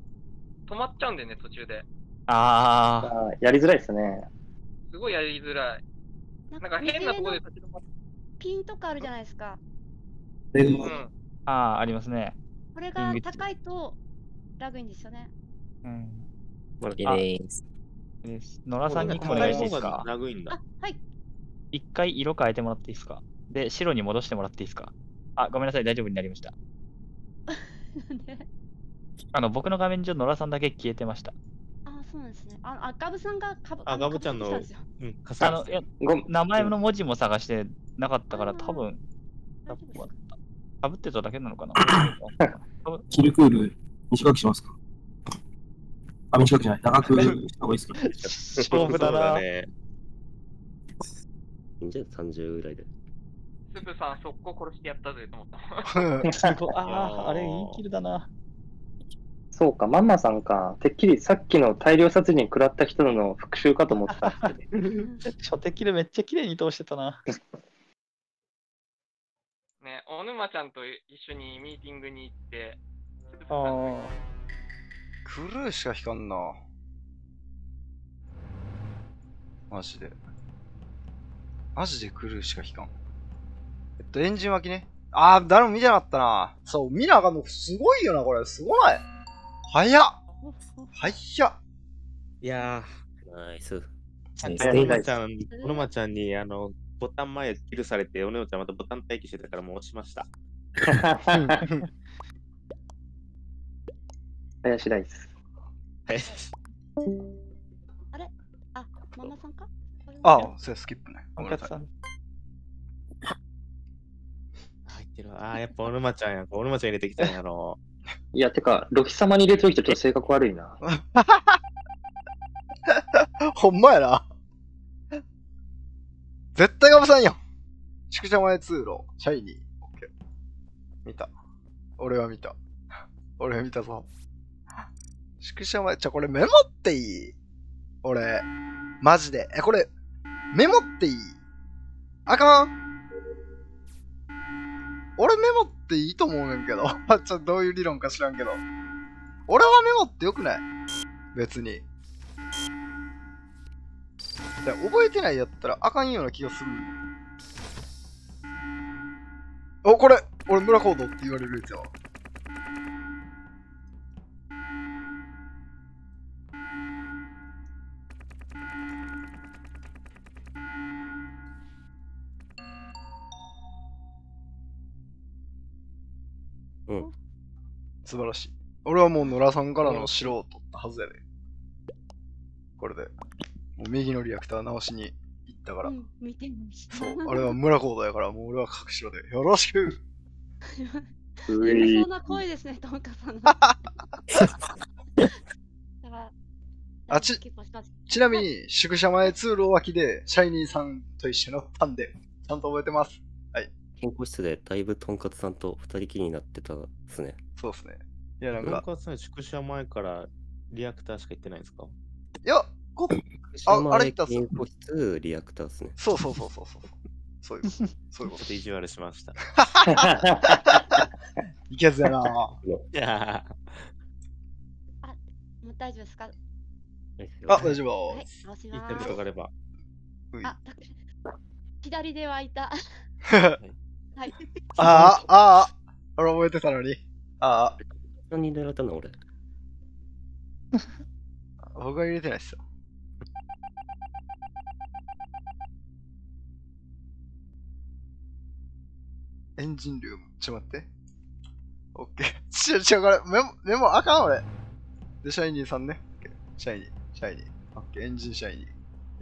[SPEAKER 9] 止まっちゃうんだよね、途中で。
[SPEAKER 4] あ。あ
[SPEAKER 3] やりづらいですね。
[SPEAKER 9] すごいやりづらい。なんか変なところで立ち止まっ
[SPEAKER 7] ピンとかあるじゃないですか。
[SPEAKER 8] で
[SPEAKER 9] うん。
[SPEAKER 4] あ。ああ、ありますね。
[SPEAKER 7] これが高いとラグいんですよね。
[SPEAKER 4] うん。
[SPEAKER 5] マルキです。
[SPEAKER 4] 野良さんにお願いしていいですか？
[SPEAKER 10] 長いんだ。
[SPEAKER 7] はい。
[SPEAKER 4] 一回色変えてもらっていいですか？で、白に戻してもらっていいですか？あ、ごめんなさい、大丈夫になりました。
[SPEAKER 7] なんで？
[SPEAKER 4] あの、僕の画面上、野良さんだけ消えてました。
[SPEAKER 7] あ、そうなんですね。あ、あガブさんがかぶ
[SPEAKER 10] あ、ガブちゃんの、うん、か
[SPEAKER 4] あの、いや名前の文字も探してなかったから、多分、多分かぶってただけなのかな
[SPEAKER 8] キルクール、短くしますか？あ、短くじゃない。長くした方がいいですか？
[SPEAKER 4] 勝負だな。
[SPEAKER 5] いいんじゃない ?30 ぐらいで。
[SPEAKER 9] スプさん、速攻殺してやったぜと思った。
[SPEAKER 4] ああ、あれ、いいキルだな。
[SPEAKER 3] そうか、ママさんか。てっきりさっきの大量殺人食らった人の復讐かと思ってた。
[SPEAKER 4] 初手キルめっちゃ綺麗に通してたな。
[SPEAKER 9] ね、小沼ちゃんと一緒にミーティングに行って、
[SPEAKER 4] あ
[SPEAKER 2] クルーしか引かんな。マジで。マジでクルーしか引かん。えっと、エンジン脇ね。あー、誰も見てなかったな。そう、見なあかんのすごいよな、これ。すごない？早っ早っ
[SPEAKER 10] いや
[SPEAKER 5] ナイス。
[SPEAKER 10] ー、ちゃんとおのまちゃん、おのまちゃんに、あの、ボタン前キルされて、おのまちゃんまたボタン待機してたからもう押しました。
[SPEAKER 3] 林大です。
[SPEAKER 7] あれ？あ、ママさんか？
[SPEAKER 2] あ、それスキップね。ごめんなさい。
[SPEAKER 10] 入ってるわあー、やっぱおのまちゃんや。おのまちゃん入れてきたんやろ。
[SPEAKER 3] いや、てか、ロキ様に入れてる人ちょっと性格悪いな。
[SPEAKER 2] ほんまやな。絶対ガブさんやん。宿舎前通路、シャイニー。オッケー。見た。俺は見た。俺は見たぞ。宿舎前、ちょ、これメモっていい？俺、マジで。え、これ、メモっていい？あかん俺メモっていいと思うねんけど。ちょ、どういう理論か知らんけど。俺はメモってよくない？別に。で覚えてないやったらあかんような気がする。お、これ、俺村コードって言われるやつやわ。
[SPEAKER 5] うん。
[SPEAKER 2] 素晴らしい。俺はもう野良さんからの白を取ったはずやで。これで。もう右のリアクター直しに行ったから。
[SPEAKER 7] うん、見てました。
[SPEAKER 2] そう、あれは村コードやから、もう俺は隠しろで。よろしく
[SPEAKER 3] う
[SPEAKER 7] 偉そうな声ですね、トンカさんの。だから
[SPEAKER 2] あちちなみに、宿舎前通路脇で、シャイニーさんと一緒に乗ったんで、ちゃんと覚えてます。はい。
[SPEAKER 5] 健康室でだいぶとんかつさんと二人きりになってたっすね。
[SPEAKER 2] そうですね。いや、なん
[SPEAKER 10] 文
[SPEAKER 2] か、
[SPEAKER 10] 化さん、宿舎前からリアクターしか行ってないんですか？
[SPEAKER 2] いや、こあ、あれ言ったっす
[SPEAKER 5] 健康室リアクターっすね。
[SPEAKER 2] そうそうそうそうそう。そういうこと。そういうこ
[SPEAKER 10] ちょっと意地悪しました。
[SPEAKER 2] と。いけずやな
[SPEAKER 10] いや
[SPEAKER 7] もう大丈夫ですか？
[SPEAKER 2] あ、大丈夫
[SPEAKER 7] はい、直し
[SPEAKER 10] 言いたい
[SPEAKER 7] ます。
[SPEAKER 10] があれば。
[SPEAKER 7] あ、左で湧いた。はい。
[SPEAKER 2] ああ、ああ、俺覚えてたのに。あ
[SPEAKER 5] 何人狙ったの俺。
[SPEAKER 2] あ、僕は入れてないっすよ。エンジンルーム。ちょ待って。オッケー。ちょ、ちょ、これ、メモ、メモあかん俺。で、シャイニーさんね。オッケーシャイニー、シャイニー。オッケー、エンジンシャイニー。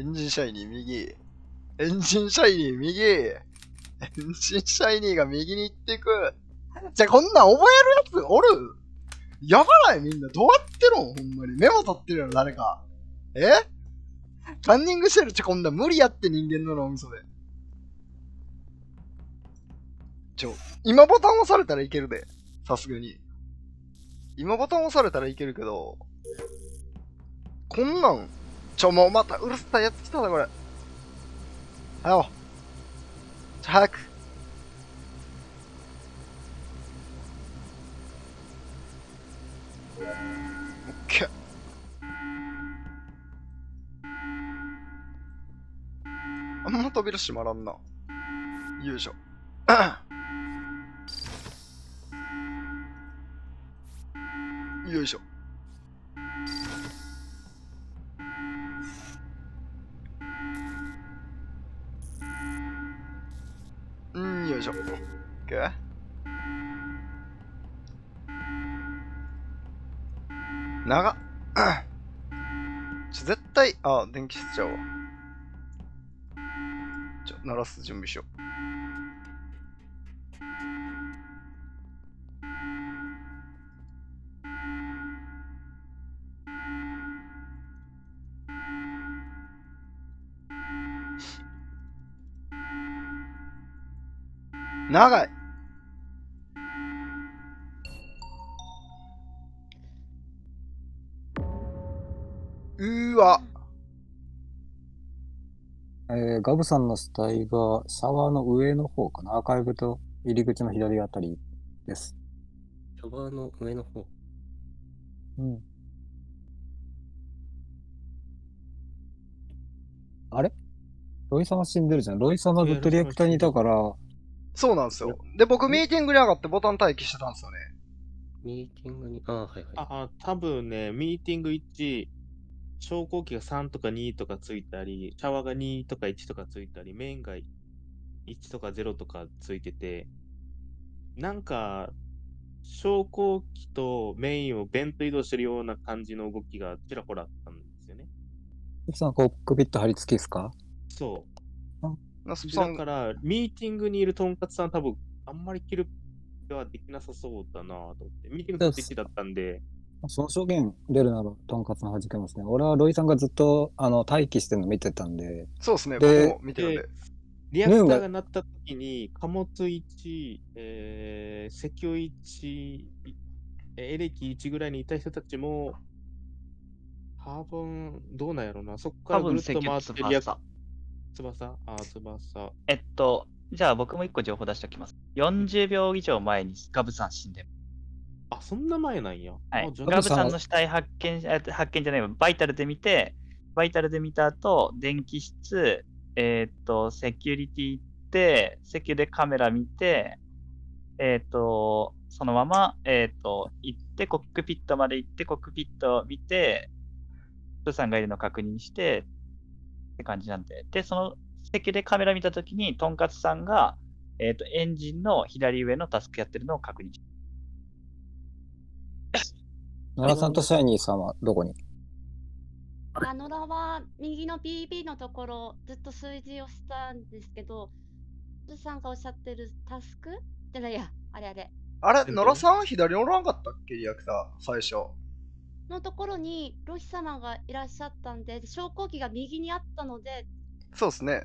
[SPEAKER 2] エンジンシャイニー、右。エンジンシャイニー、右。エンジンシャイニーが右に行っていく。じゃ、こんなん覚えるやつおる？やばない？みんな。どうやってるん？ほんまに。メモ取ってるやろ、誰か。え？カンニングしてるちょ、こんな無理やって人間の脳みそで。ょ、今ボタン押されたらいけるで。さすがに。今ボタン押されたらいけるけど、こんなん、ちょ、もうまたうるさいやつ来たな、これ。はよ。ちょ、早く。オッケー。あんま扉閉まらんな。よいしょ。よいしょ。うん、よいしょ。オッケー。長っ。ちょ、絶対、あ、電気室ちゃうわ。ちょ、鳴らす準備しよう。長い。うーわ。
[SPEAKER 6] えーガブさんの死体がシャワーの上の方かな？アーカイブと入り口の左あたりです。
[SPEAKER 5] シャワーの上の方。
[SPEAKER 6] うん。あれ？ロイさんは死んでるじゃん。ロイさんはずっとリアクターにいたから、
[SPEAKER 2] そうなんですよ。で、僕ミーティングに上がってボタン待機してたんですよね。
[SPEAKER 5] ミーティングに、ああ、はいはい。
[SPEAKER 10] ああ、多分ね、ミーティング1、昇降機が3とか2とかついたり、シャワーが2とか1とかついたり、メインが1とか0とかついてて、なんか、昇降機とメインをベント移動してるような感じの動きがちらほらあったんですよね。
[SPEAKER 6] さんコックピット貼り付きですか？
[SPEAKER 10] そう。だから、ミーティングにいるとんかつさん多分、あんまりキルはできなさそうだなと思って。ミーティングの時だったんで、
[SPEAKER 6] その証言出るなら、とんかつさん弾けますね。俺はロイさんがずっとあの待機してるの見てたんで。
[SPEAKER 2] そうですね、
[SPEAKER 6] で
[SPEAKER 2] 僕も見てるんで。
[SPEAKER 10] リアクターが鳴った時に、貨物1、えー、石油1、えーエレキ1ぐらいにいた人たちも、多分、どうなんやろな。そこからぐるっと回ってリアク
[SPEAKER 4] 翼
[SPEAKER 10] 翼あー、翼。
[SPEAKER 4] えっと、じゃあ僕も一個情報出しておきます。40秒以上前にガブさん死んでる。
[SPEAKER 10] あ、そんな前なんや。
[SPEAKER 4] はい。ガブさんの死体発見、え発見じゃないわ、バイタルで見て、バイタルで見た後、電気室、えーっと、セキュリティ行って、セキュでカメラ見て、えーっと、そのまま、えーっと、行って、コックピットまで行って、コックピット見て、プーさんがいるのを確認して、って感じなんで。で、その、セキュでカメラ見たときに、とんかつさんが、えーっと、エンジンの左上のタスクやってるのを確認し
[SPEAKER 6] 奈良さんとシャイニーさんはどこに？
[SPEAKER 7] あ野良は右の BB のところずっと数字をしたんですけど、プーさんがおっしゃってるタスク？じゃないや、あれあれ。
[SPEAKER 2] あれ、野良さんは左におらんかったっけ？リアクター、最初。
[SPEAKER 7] のところにロヒ様がいらっしゃったんで、昇降機が右にあったので、
[SPEAKER 2] そうですね。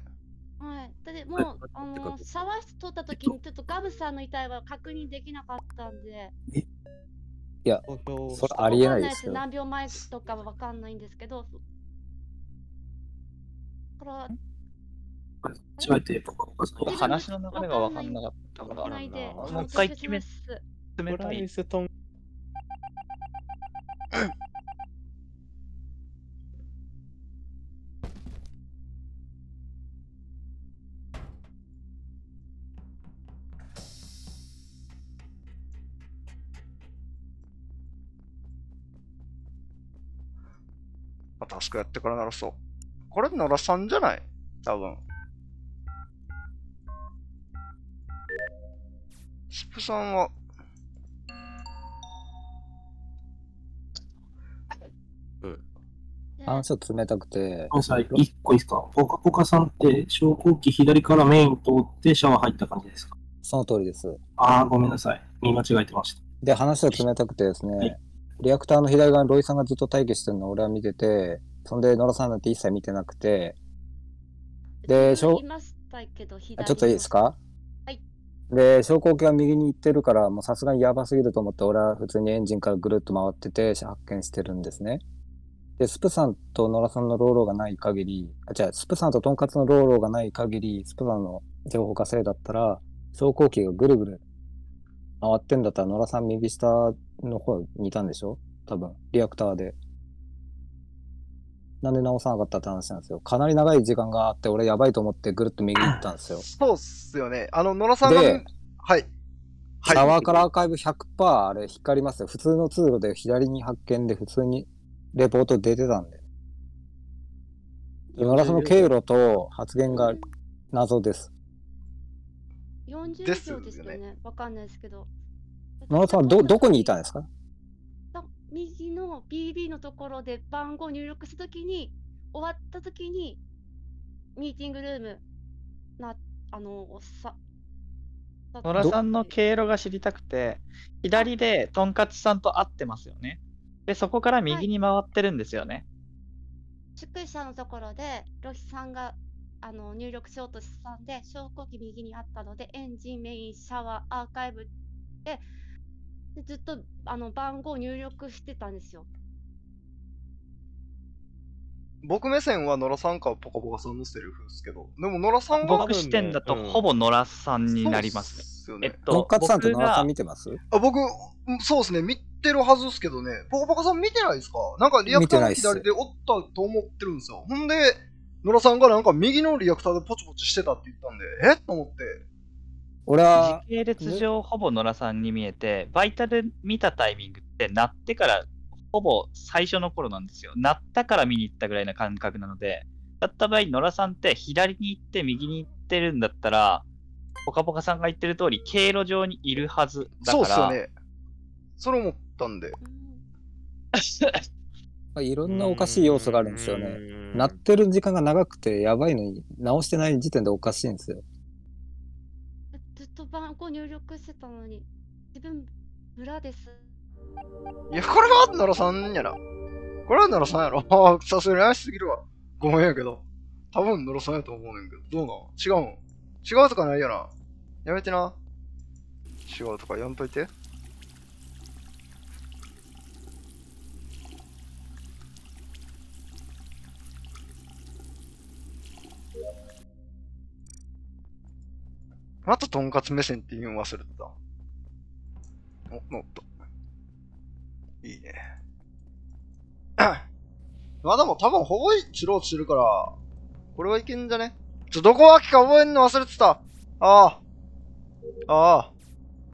[SPEAKER 7] はい。だってもう、あの、シャワー室通った時にちょっとガブさんの遺体は確認できなかったんで、
[SPEAKER 6] いや、それありえないですよ。
[SPEAKER 7] 何秒前とかはわかんないんですけど、から、
[SPEAKER 8] 間違えて、ポカポカさん
[SPEAKER 4] 話の流れが分かんなかったからな。もう一回決め、詰めたい。
[SPEAKER 2] まあ、タスクやってから鳴らそう。これ野良さんじゃない？多分。スプさんは、
[SPEAKER 6] 話を冷たくて。
[SPEAKER 8] ごめんなさい、一個いいですか？ポカポカさんって昇降機左からメイン通ってシャワー入った感じですか？
[SPEAKER 6] その通りです。
[SPEAKER 8] ああ、ごめんなさい。見間違えてました。
[SPEAKER 6] で、話は冷たくてですね、リアクターの左側にロイさんがずっと待機してるのを俺は見てて、そんで、野良さんなんて一切見てなくて、で、しょ
[SPEAKER 7] いましたけど、左
[SPEAKER 6] あちょっといいですか？
[SPEAKER 7] はい。
[SPEAKER 6] で、昇降機が右に行ってるから、もうさすがにやばすぎると思って、俺は普通にエンジンからぐるっと回ってて、発見してるんですね。で、スプさんと野良さんのローローがない限り、あ、じゃあ、スプさんとトンカツのローローがない限り、スプさんの情報稼いだったら、走行機がぐるぐる回ってんだったら、野良さん右下の方にいたんでしょ？多分、リアクターで。なんで直さなかったって話なんですよ。かなり長い時間があって、俺やばいと思ってぐるっと右に行ったんですよ。
[SPEAKER 2] そうっすよね。あの、野良さんが、
[SPEAKER 6] で
[SPEAKER 2] はい。
[SPEAKER 6] シャワーからアーカイブ100%あれ光りますよ。普通の通路で左に発見で普通にレポート出てたんで。野良さんの経路と発言が謎です。
[SPEAKER 7] 40
[SPEAKER 2] ですよ
[SPEAKER 7] 秒ですよね。わかんないですけど。
[SPEAKER 6] 野良さんはど、どこにいたんですか？
[SPEAKER 7] だ右の BB のところで番号入力するときに、終わったときに、ミーティングルームな、あの、さ、
[SPEAKER 4] 野良さんの経路が知りたくて、左でとんかつさんと会ってますよね。で、そこから右に回ってるんですよね。
[SPEAKER 7] 宿舎のところで、ロヒさんがあの入力しようとしたんで、昇降機右にあったので、エンジン、メイン、シャワー、アーカイブで、でずっとあの番号入力してたんですよ。
[SPEAKER 2] 僕目線は野良さんかポカポカさんのセリフですけど、でも野良さんが、
[SPEAKER 4] 僕視点だとほぼ野良さんになりますね。
[SPEAKER 2] そうっすよね
[SPEAKER 4] えっと、
[SPEAKER 6] とんかつさんと野良さん
[SPEAKER 4] 僕
[SPEAKER 6] 見てます？
[SPEAKER 2] あ僕、うんそうですね、見てるはずですけどね、ポカポカさん見てないですか？なんかリアクターの左でおったと思ってるんですよ。ほんで、野良さんがなんか右のリアクターでポチポチしてたって言ったんで、えと思って、
[SPEAKER 6] 俺は、
[SPEAKER 4] 時系列上ほぼ野良さんに見えて、バイタル見たタイミングって鳴ってからほぼ最初の頃なんですよ。鳴ったから見に行ったぐらいな感覚なので、だった場合、野良さんって左に行って右に行ってるんだったら、ポカポカさんが言ってる通り、経路上にいるはずだ
[SPEAKER 2] そう
[SPEAKER 4] から、
[SPEAKER 2] っすよね。それ思ったんで。
[SPEAKER 6] いろんなおかしい要素があるんですよね。鳴ってる時間が長くてやばいのに直してない時点でおかしいんですよ。
[SPEAKER 7] ずっと番号入力してたのに、自分、村です。
[SPEAKER 2] いや、これは野良さんやな。これは野良さんやろ。あ あ、さすがに怪しすぎるわ。ごめんやけど。多分野良さんやと思うねんけど。どうなん？違うん？違うとかないよな。やめてな。違うとかやんといて。またとんかつ目線って言うん忘れてた。お、乗った。いいね。まあでも多分ほぼ一ろうとしてるから、これはいけんじゃね？ちょ、どこ脇か覚えんの忘れてた。ああ。ああ。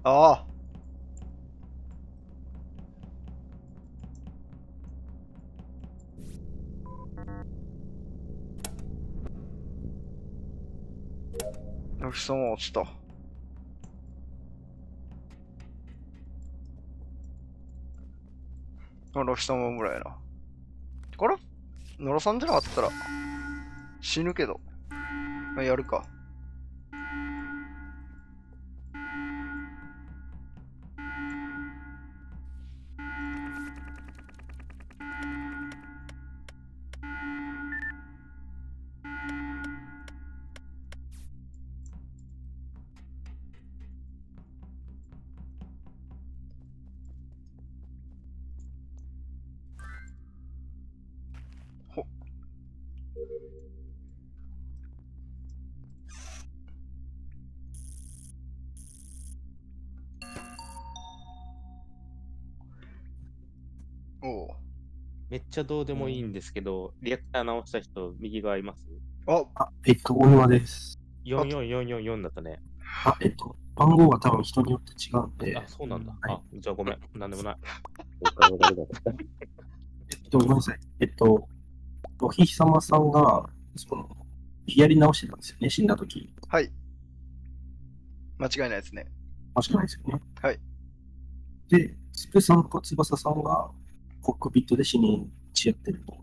[SPEAKER 2] ああ。よし、その落ちた。あ、ロキさんもぐらいやな。これ？野呂さんじゃなかったら死ぬけど。まあ、やるか。
[SPEAKER 10] ちゃどうでもいいんですけど、リアクター直した人、右側います？
[SPEAKER 2] あ、
[SPEAKER 8] えっと、大沼です。
[SPEAKER 10] ?44444 だったね。
[SPEAKER 8] あ、えっと、番号が多分人によって違うんで。
[SPEAKER 10] あ、そうなんだ。あ、じゃあごめん。なんでもない。
[SPEAKER 8] えっと、ごめんなさい。えっと、おひさまさんが、その、左直してたんですよね、死んだ時。
[SPEAKER 2] はい。間違いないですね。
[SPEAKER 8] 間違いないですよね。
[SPEAKER 2] はい。
[SPEAKER 8] で、スペさんと翼さんが、コックピットで死にし合ってると。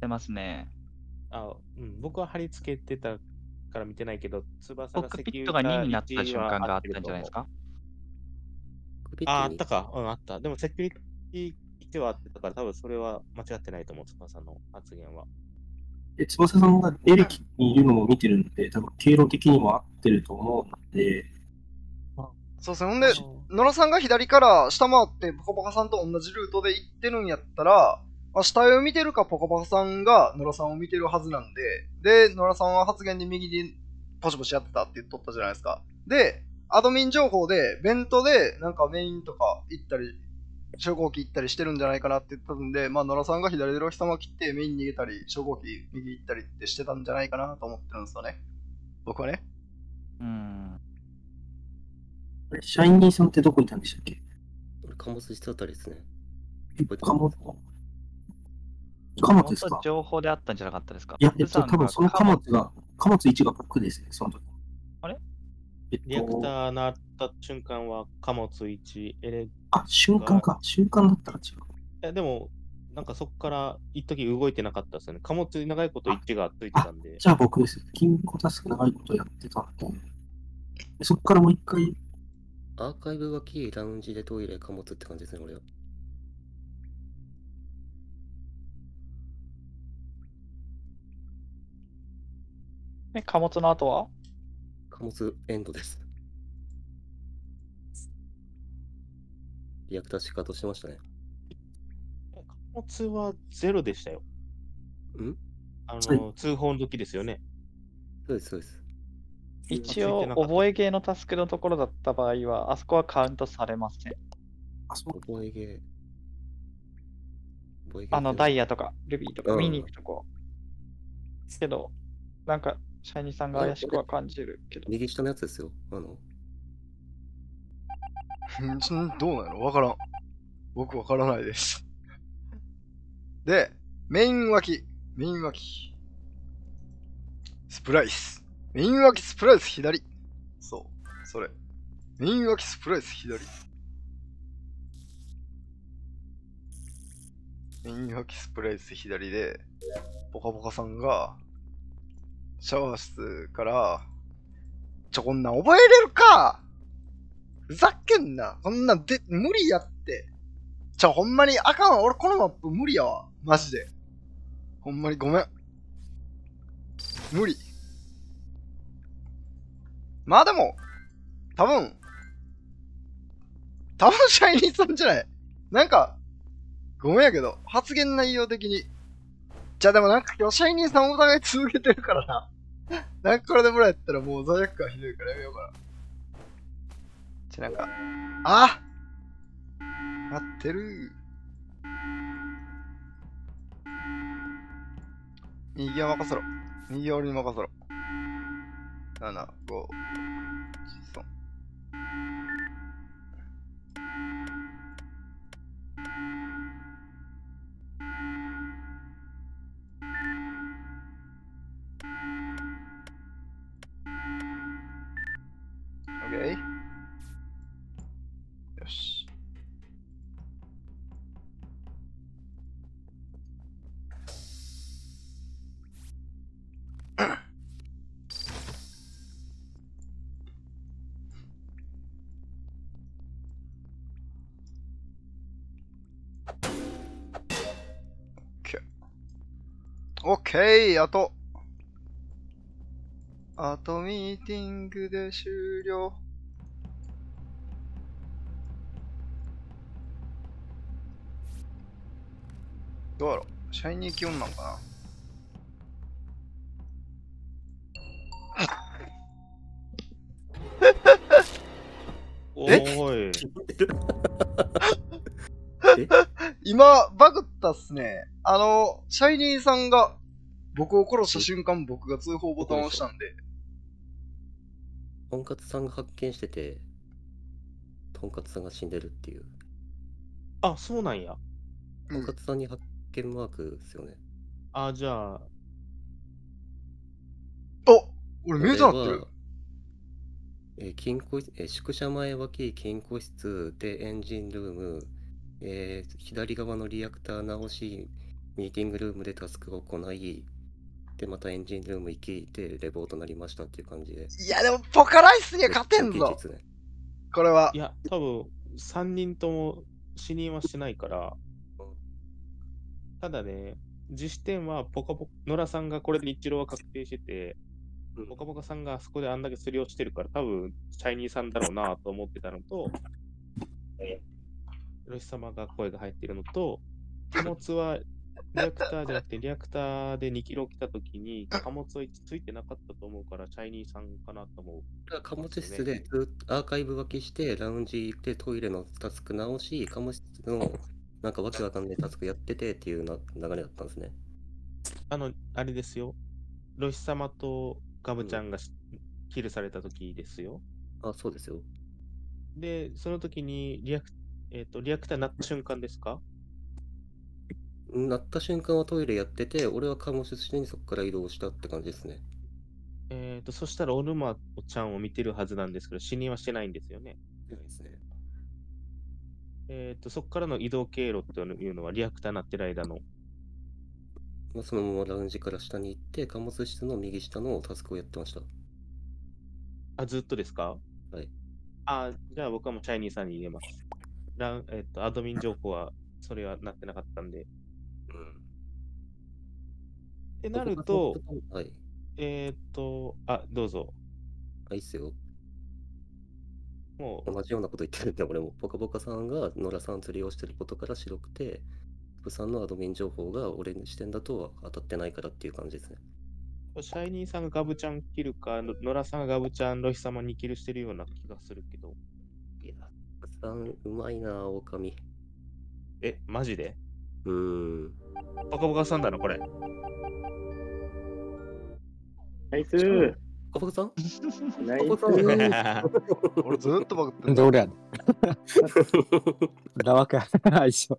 [SPEAKER 4] てますね。
[SPEAKER 10] あ、うん、僕は貼り付けてたから見てないけど、翼
[SPEAKER 4] コ
[SPEAKER 10] が
[SPEAKER 4] ックピットが2になった瞬間があったんじゃないですか
[SPEAKER 10] あ、あったか。うん、あった。でもセキュリティ1はあってたから、多分それは間違ってないと思う、翼の発言は。
[SPEAKER 8] で、翼さんがエレキにいるのも見てるんで、多分経路的にも合ってると思うので、
[SPEAKER 2] そうですね。ほんで、野良さんが左から下回って、ポカポカさんと同じルートで行ってるんやったら、まあ、死体を見てるか、ポカポカさんが野良さんを見てるはずなんで、で、野良さんは発言で右にポシポシやってたって言っとったじゃないですか。で、アドミン情報で、ベントで、なんかメインとか行ったり、昇降機行ったりしてるんじゃないかなって言ったんで、まあ、野良さんが左でロヒ様切ってメイン逃げたり、昇降機右行ったりってしてたんじゃないかなと思ってるんですよね。僕はね。
[SPEAKER 4] うん。
[SPEAKER 8] あれシャイニーさんってどこいたんでしたっけ？
[SPEAKER 5] 俺、貨物室あたりですね。
[SPEAKER 8] え貨物貨物ですか？
[SPEAKER 4] 情報であったんじゃなかったですか？
[SPEAKER 8] いや、えっと、多分その貨物が、貨物1が僕ですね、その時。
[SPEAKER 4] あれ？
[SPEAKER 8] えっと、
[SPEAKER 10] リアクター鳴った瞬間は貨物1、エレ
[SPEAKER 8] あ、瞬間か。瞬間だったら違う。
[SPEAKER 10] いやでも、なんかそこから一時動いてなかったですよね。貨物に長いこと1がついてたんで。
[SPEAKER 8] じゃあ僕です。金庫タスク長いことやってたんで。でそこからもう一回、
[SPEAKER 5] アーカイブ脇、ラウンジでトイレ、貨物って感じですね、俺は。
[SPEAKER 4] え、貨物の後は？
[SPEAKER 5] 貨物エンドです。リアクターシカとしてましたね。
[SPEAKER 10] 貨物はゼロでしたよ。
[SPEAKER 5] ん？
[SPEAKER 10] あ
[SPEAKER 8] はい
[SPEAKER 10] の、通報の時ですよね。
[SPEAKER 5] そうです、そうです。
[SPEAKER 4] 一応、覚えゲーのタスクのところだった場合は、あそこはカウントされません。
[SPEAKER 8] あ、そう
[SPEAKER 5] 覚えゲー。
[SPEAKER 4] あの、ダイヤとか、ルビーとか
[SPEAKER 5] うん
[SPEAKER 4] 見に行くとこ。けど、なんか、シャイニーさんが怪しくは感じるけど。
[SPEAKER 5] 右下のやつですよ。あの、
[SPEAKER 2] どうなの？わからん。僕わからないです。で、メイン脇、メイン脇。スプライス。メイン脇スプライス左。そう、それ。メイン脇スプライス左。メイン脇スプライス左で、ポカポカさんが、シャワー室から、ちょ、こんなん覚えれるか？ふざけんな。こんなんで、無理やって。ちょ、ほんまにあかんわ。俺このマップ無理やわ。マジで。ほんまにごめん。無理。まあでも、多分、多分シャイニーさんじゃない。なんか、ごめんやけど、発言内容的に。じゃあでもなんか今日シャイニーさんお互い続けてるからな。なんかこれでもらえたらもう罪悪感ひどいからやめようかな。ち、なんか、あ待ってる右は任せろ。右は俺に任せろ。7、5、オッケーあと。あとミーティングで終了。どうやろ？うシャイニー気温なんかな？
[SPEAKER 10] お
[SPEAKER 2] え
[SPEAKER 10] ーい。
[SPEAKER 2] 今、バグったっすね。あの、シャイニーさんが僕を殺した瞬間、僕が通報ボタンを押したんで。
[SPEAKER 5] とんかつさんが発見してて、とんかつさんが死んでるっていう。
[SPEAKER 10] あ、そうなんや。
[SPEAKER 5] とんかつさんに発見マークですよね。
[SPEAKER 10] あ、じゃあ、
[SPEAKER 2] お俺ミュートなってる。
[SPEAKER 5] えー金庫室、えー宿舎前脇、金庫室でエンジンルーム、えー左側のリアクター直し、ミーティングルームでタスクを行い、で、またエンジンルーム行き、で、レポートなりましたっていう感じで。
[SPEAKER 2] いや、でも、ポカライスには勝てんぞ。
[SPEAKER 5] ね。
[SPEAKER 2] これは。
[SPEAKER 10] いや、多分3人とも死人はしてないから、ただね、実視点はポカポカ、野良さんがこれで日露は確定してて、ポカポカさんがあそこであんだけ釣りをしてるから、多分シャイニーさんだろうなと思ってたのと、ロシ様が声が入ってるのと、貨物はリアクターじゃなくて、リアクターで2キロ来たときに、貨物はついてなかったと思うから、チャイニーさんかなと思う。
[SPEAKER 5] 貨物室でずっとアーカイブ分けして、ラウンジ行ってトイレのタスク直し、貨物室のなんかわけわかんないタスクやっててっていうな流れだったんですね。
[SPEAKER 10] あの、あれですよ。ロシ様とガブちゃんがし、キルされた時ですよ。
[SPEAKER 5] あ、そうですよ。
[SPEAKER 10] で、その時にリアク、えっ、と、リアクター鳴った瞬間ですか？
[SPEAKER 5] なった瞬間はトイレやってて、俺は貨物室にそこから移動したって感じですね。
[SPEAKER 10] えっ、と、そしたら、オルマちゃんを見てるはずなんですけど、死にはしてないんですよね。
[SPEAKER 5] ですね。
[SPEAKER 10] えっ、と、そこからの移動経路っていうのは、リアクター鳴ってる間の。
[SPEAKER 5] まあ、そのままラウンジから下に行って、貨物室の右下のタスクをやってました。
[SPEAKER 10] あ、ずっとですか？
[SPEAKER 5] はい。
[SPEAKER 10] あ、じゃあ僕はもうチャイニーさんに入れます。ラウえっ、と、アドミン情報は、それはなってなかったんで。
[SPEAKER 5] うん。
[SPEAKER 10] ってなると、
[SPEAKER 5] はい。
[SPEAKER 10] えっ、と、あ、どうぞ。
[SPEAKER 5] あ、いいっすよ。
[SPEAKER 10] もう、
[SPEAKER 5] 同じようなこと言ってるんで、俺も。ポカポカさんが野良さん釣りをしてることから白くて、プさんのアドミン情報が俺の視点だとは当たってないからっていう感じですね。
[SPEAKER 10] シャイニーさんがガブちゃんキルか、のノラさんがガブちゃん、ロヒ様にキルしてるような気がするけど。
[SPEAKER 5] いや、プさん、うまいな、狼。
[SPEAKER 10] え、マジで？
[SPEAKER 5] うーん。
[SPEAKER 10] ポカポカさんだな、これ。
[SPEAKER 3] ナイス
[SPEAKER 5] ポカポカさん？
[SPEAKER 3] ナイス
[SPEAKER 2] 俺ずっとバグってん
[SPEAKER 6] どれやねん。なわけ相性。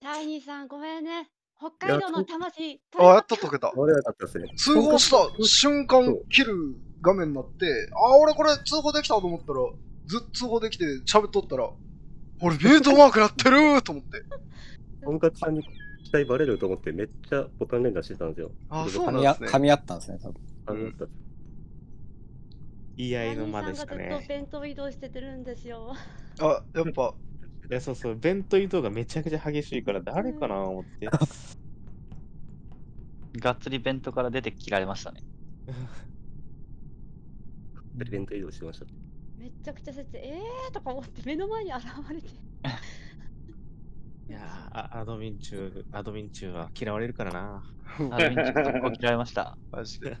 [SPEAKER 7] タイニーさん、ごめんね。北海道の魂。
[SPEAKER 2] あ、やっと解けた。
[SPEAKER 5] 俺はかったですね。
[SPEAKER 2] 通報した瞬間、切る画面になって、あ、俺これ通報できたと思ったら、ずっと通報できて喋っとったら、俺ビートマークなってると思って。
[SPEAKER 5] 本格さんに期待バレると思ってめっちゃボタン連打してたんですよ。
[SPEAKER 2] あ
[SPEAKER 5] で
[SPEAKER 2] そうなんですね
[SPEAKER 6] 噛み合ったんですね、多分。
[SPEAKER 5] 噛み合った。
[SPEAKER 10] 言い合いの間でした
[SPEAKER 7] さんがずっと
[SPEAKER 10] ね。
[SPEAKER 7] 弁当移動しててるんですよ。
[SPEAKER 2] あ、やっぱ。
[SPEAKER 10] いや、そうそう、弁当移動がめちゃくちゃ激しいから、誰かな思って。
[SPEAKER 4] がっつり弁当から出て切られましたね。
[SPEAKER 5] イ ベント移動してました。
[SPEAKER 7] めっちゃくちゃ切えーとか思って目の前に現れて。
[SPEAKER 10] いやーあアドミン中、アドミン中は嫌われるからな。
[SPEAKER 4] アドミン中速攻切られました。
[SPEAKER 2] マジで。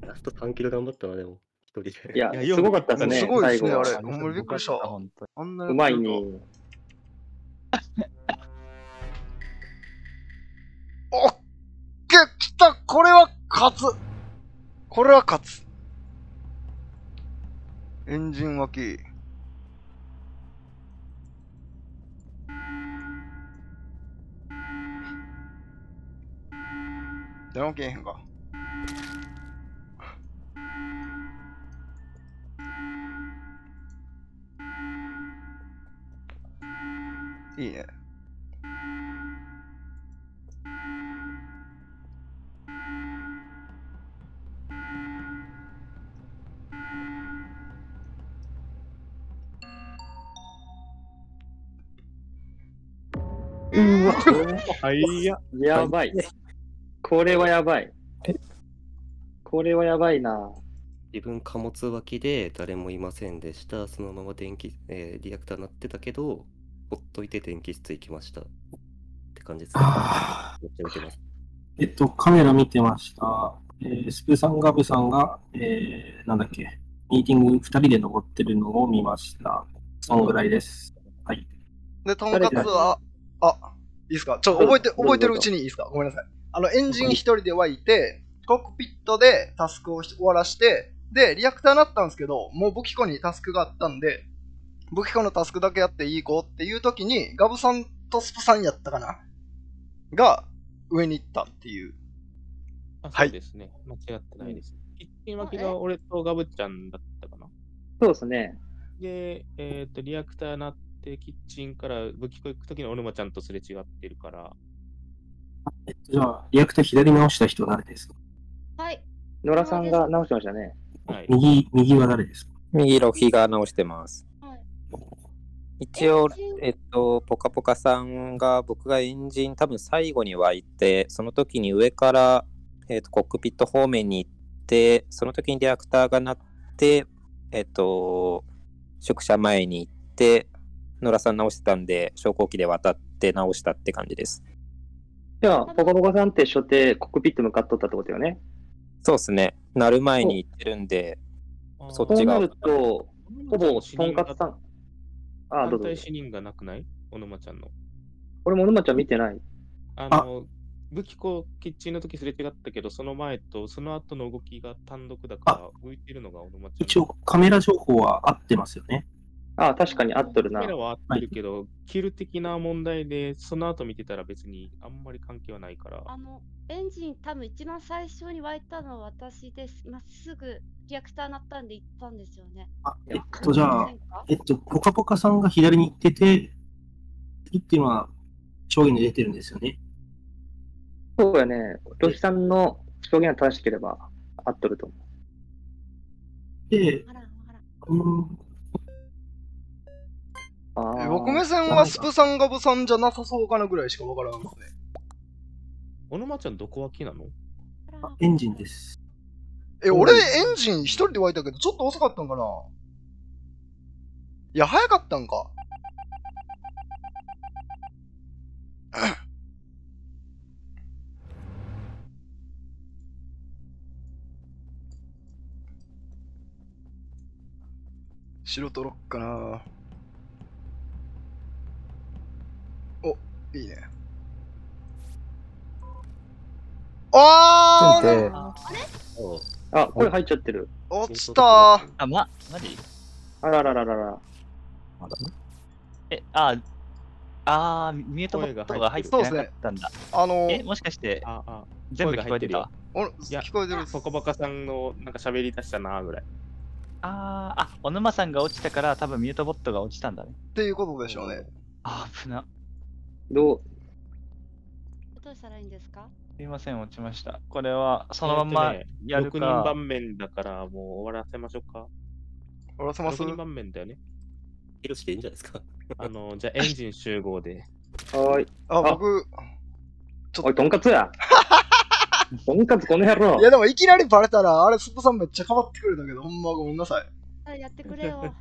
[SPEAKER 5] ラスト3キロ頑張ったな、でも。一人で。
[SPEAKER 3] いや、すごかったですね。
[SPEAKER 2] すごいですね、
[SPEAKER 3] 最後
[SPEAKER 2] あれ。ほんまにびっくりした。あんな
[SPEAKER 3] うまいね。
[SPEAKER 2] オッケー来たこれは勝つこれは勝つエンジン脇。誰もけえへんか。いいね。
[SPEAKER 3] うわ
[SPEAKER 10] はいや。
[SPEAKER 3] やばい。これはやばい。これはやばいな。
[SPEAKER 5] 自分貨物脇で誰もいませんでした。そのまま電気、えーリアクター鳴ってたけど、ほっといて電気室行きました。って感じですね。
[SPEAKER 8] えっと、カメラ見てました。えースプーさん、ガブさんが、えー、なんだっけ、ミーティング2人で登ってるのを見ました。そのぐらいです。はい。
[SPEAKER 2] で、とんかつは、あ、いいですか？ちょ、覚えて、覚えてるうちにいいですか？ごめんなさい。あの、エンジン一人で湧いて、コックピットでタスクをし終わらして、で、リアクターになったんですけど、もう武器庫にタスクがあったんで、武器庫のタスクだけやっていい子っていう時に、ガブさんとスプさんやったかな？が、上に行ったっていう。
[SPEAKER 10] あそうですね。間違ってないです。キッチン脇が俺とガブちゃんだったかな。
[SPEAKER 3] そうですね。
[SPEAKER 10] で、えっ、と、リアクターなって、キッチンから武器庫行くときにオルマちゃんとすれ違ってるから、
[SPEAKER 8] じゃあ、リアクター左直した人は誰ですか？
[SPEAKER 7] はい。
[SPEAKER 3] 野良さんが直してましたね。
[SPEAKER 8] 右、右は誰ですか？
[SPEAKER 6] 右ロヒが直してます。
[SPEAKER 7] はい
[SPEAKER 6] 一応、えっと、ポカポカさんが僕がエンジン多分最後に湧いて、その時に上から、えっと、コックピット方面に行って、その時にリアクターが鳴って、えっと、宿舎前に行って、野良さん直してたんで、昇降機で渡って直したって感じです。
[SPEAKER 3] じゃあ、ポカポカさんって初手コックピット向かっとったってことよね？
[SPEAKER 11] そうですね。なる前に行ってるんで、そっちが
[SPEAKER 3] そうなると、ほぼ、とんかつさん。あ、どうぞ。
[SPEAKER 10] 死人がなくない？小沼ちゃんの。
[SPEAKER 3] 俺も沼ちゃん見てない。
[SPEAKER 10] あの、武器庫キッチンの時すれ違ったけど、その前とその後の動きが単独だから、浮いてるのが小沼ちゃん。
[SPEAKER 8] 一応カメラ情報は合ってますよね。
[SPEAKER 3] あ、確かに合っとるな
[SPEAKER 10] カメ。ラは合ってるけど、キル的な問題で、その後見てたら別にあんまり関係はないから。
[SPEAKER 7] あの、エンジン多分一番最初に湧いたのは私です。まっすぐリアクター鳴ったんで行ったんですよね。
[SPEAKER 8] えっと、じゃあ、えっと、ポカポカさんが左に行ってて、次っていうのは証言で出てるんですよね。
[SPEAKER 3] そうやね。ロヒさんの証言が正しければ合っとると思
[SPEAKER 8] で、うん、
[SPEAKER 3] う。あ
[SPEAKER 2] え僕目線はスプさんガブさんじゃなさそうかなぐらいしかわからんですね。
[SPEAKER 10] 小沼ちゃんどこ脇なの？
[SPEAKER 8] エンジンです。
[SPEAKER 2] え、俺エンジン一人で湧いたけど、ちょっと遅かったんかな？いや、早かったんか。白とろっかないいね。あー
[SPEAKER 3] あ、これ入っちゃってる。
[SPEAKER 2] 落ちたー
[SPEAKER 4] あ、ま、マジ？
[SPEAKER 3] あららららら。
[SPEAKER 4] え、あ、あー、ミュートボットが入ってなかったんだ。
[SPEAKER 2] あの
[SPEAKER 4] え、もしかして、
[SPEAKER 10] ああ
[SPEAKER 4] 全部聞こえてた
[SPEAKER 2] お
[SPEAKER 10] いや、
[SPEAKER 2] 聞こえてる
[SPEAKER 10] ポカポカさんのなんか喋り出したなぐらい。
[SPEAKER 4] あー、あ、小沼さんが落ちたから多分ミュートボットが落ちたんだね。
[SPEAKER 2] っていうことでしょうね。
[SPEAKER 4] あー、危な。
[SPEAKER 3] どう？
[SPEAKER 7] どうしたらいいんですか？
[SPEAKER 4] すいません、落ちました。これはそのまんま
[SPEAKER 10] えーとね
[SPEAKER 4] やる
[SPEAKER 10] 6人
[SPEAKER 4] か。
[SPEAKER 10] 盤面だからもう終わらせましょうか？
[SPEAKER 2] 終わらせます
[SPEAKER 10] ?6 人盤面だよね。
[SPEAKER 5] ヒロシでいいんじゃないですか？
[SPEAKER 10] あの、じゃあエンジン集合で。
[SPEAKER 3] はーい。
[SPEAKER 2] あ、僕、
[SPEAKER 3] おい、とんかつや。とんかつこの野郎。
[SPEAKER 2] いやでもいきなりバレたら、あれ、スポさんめっちゃかばってくれたけど、ほんまごめんなさい。
[SPEAKER 7] あやってくれよ。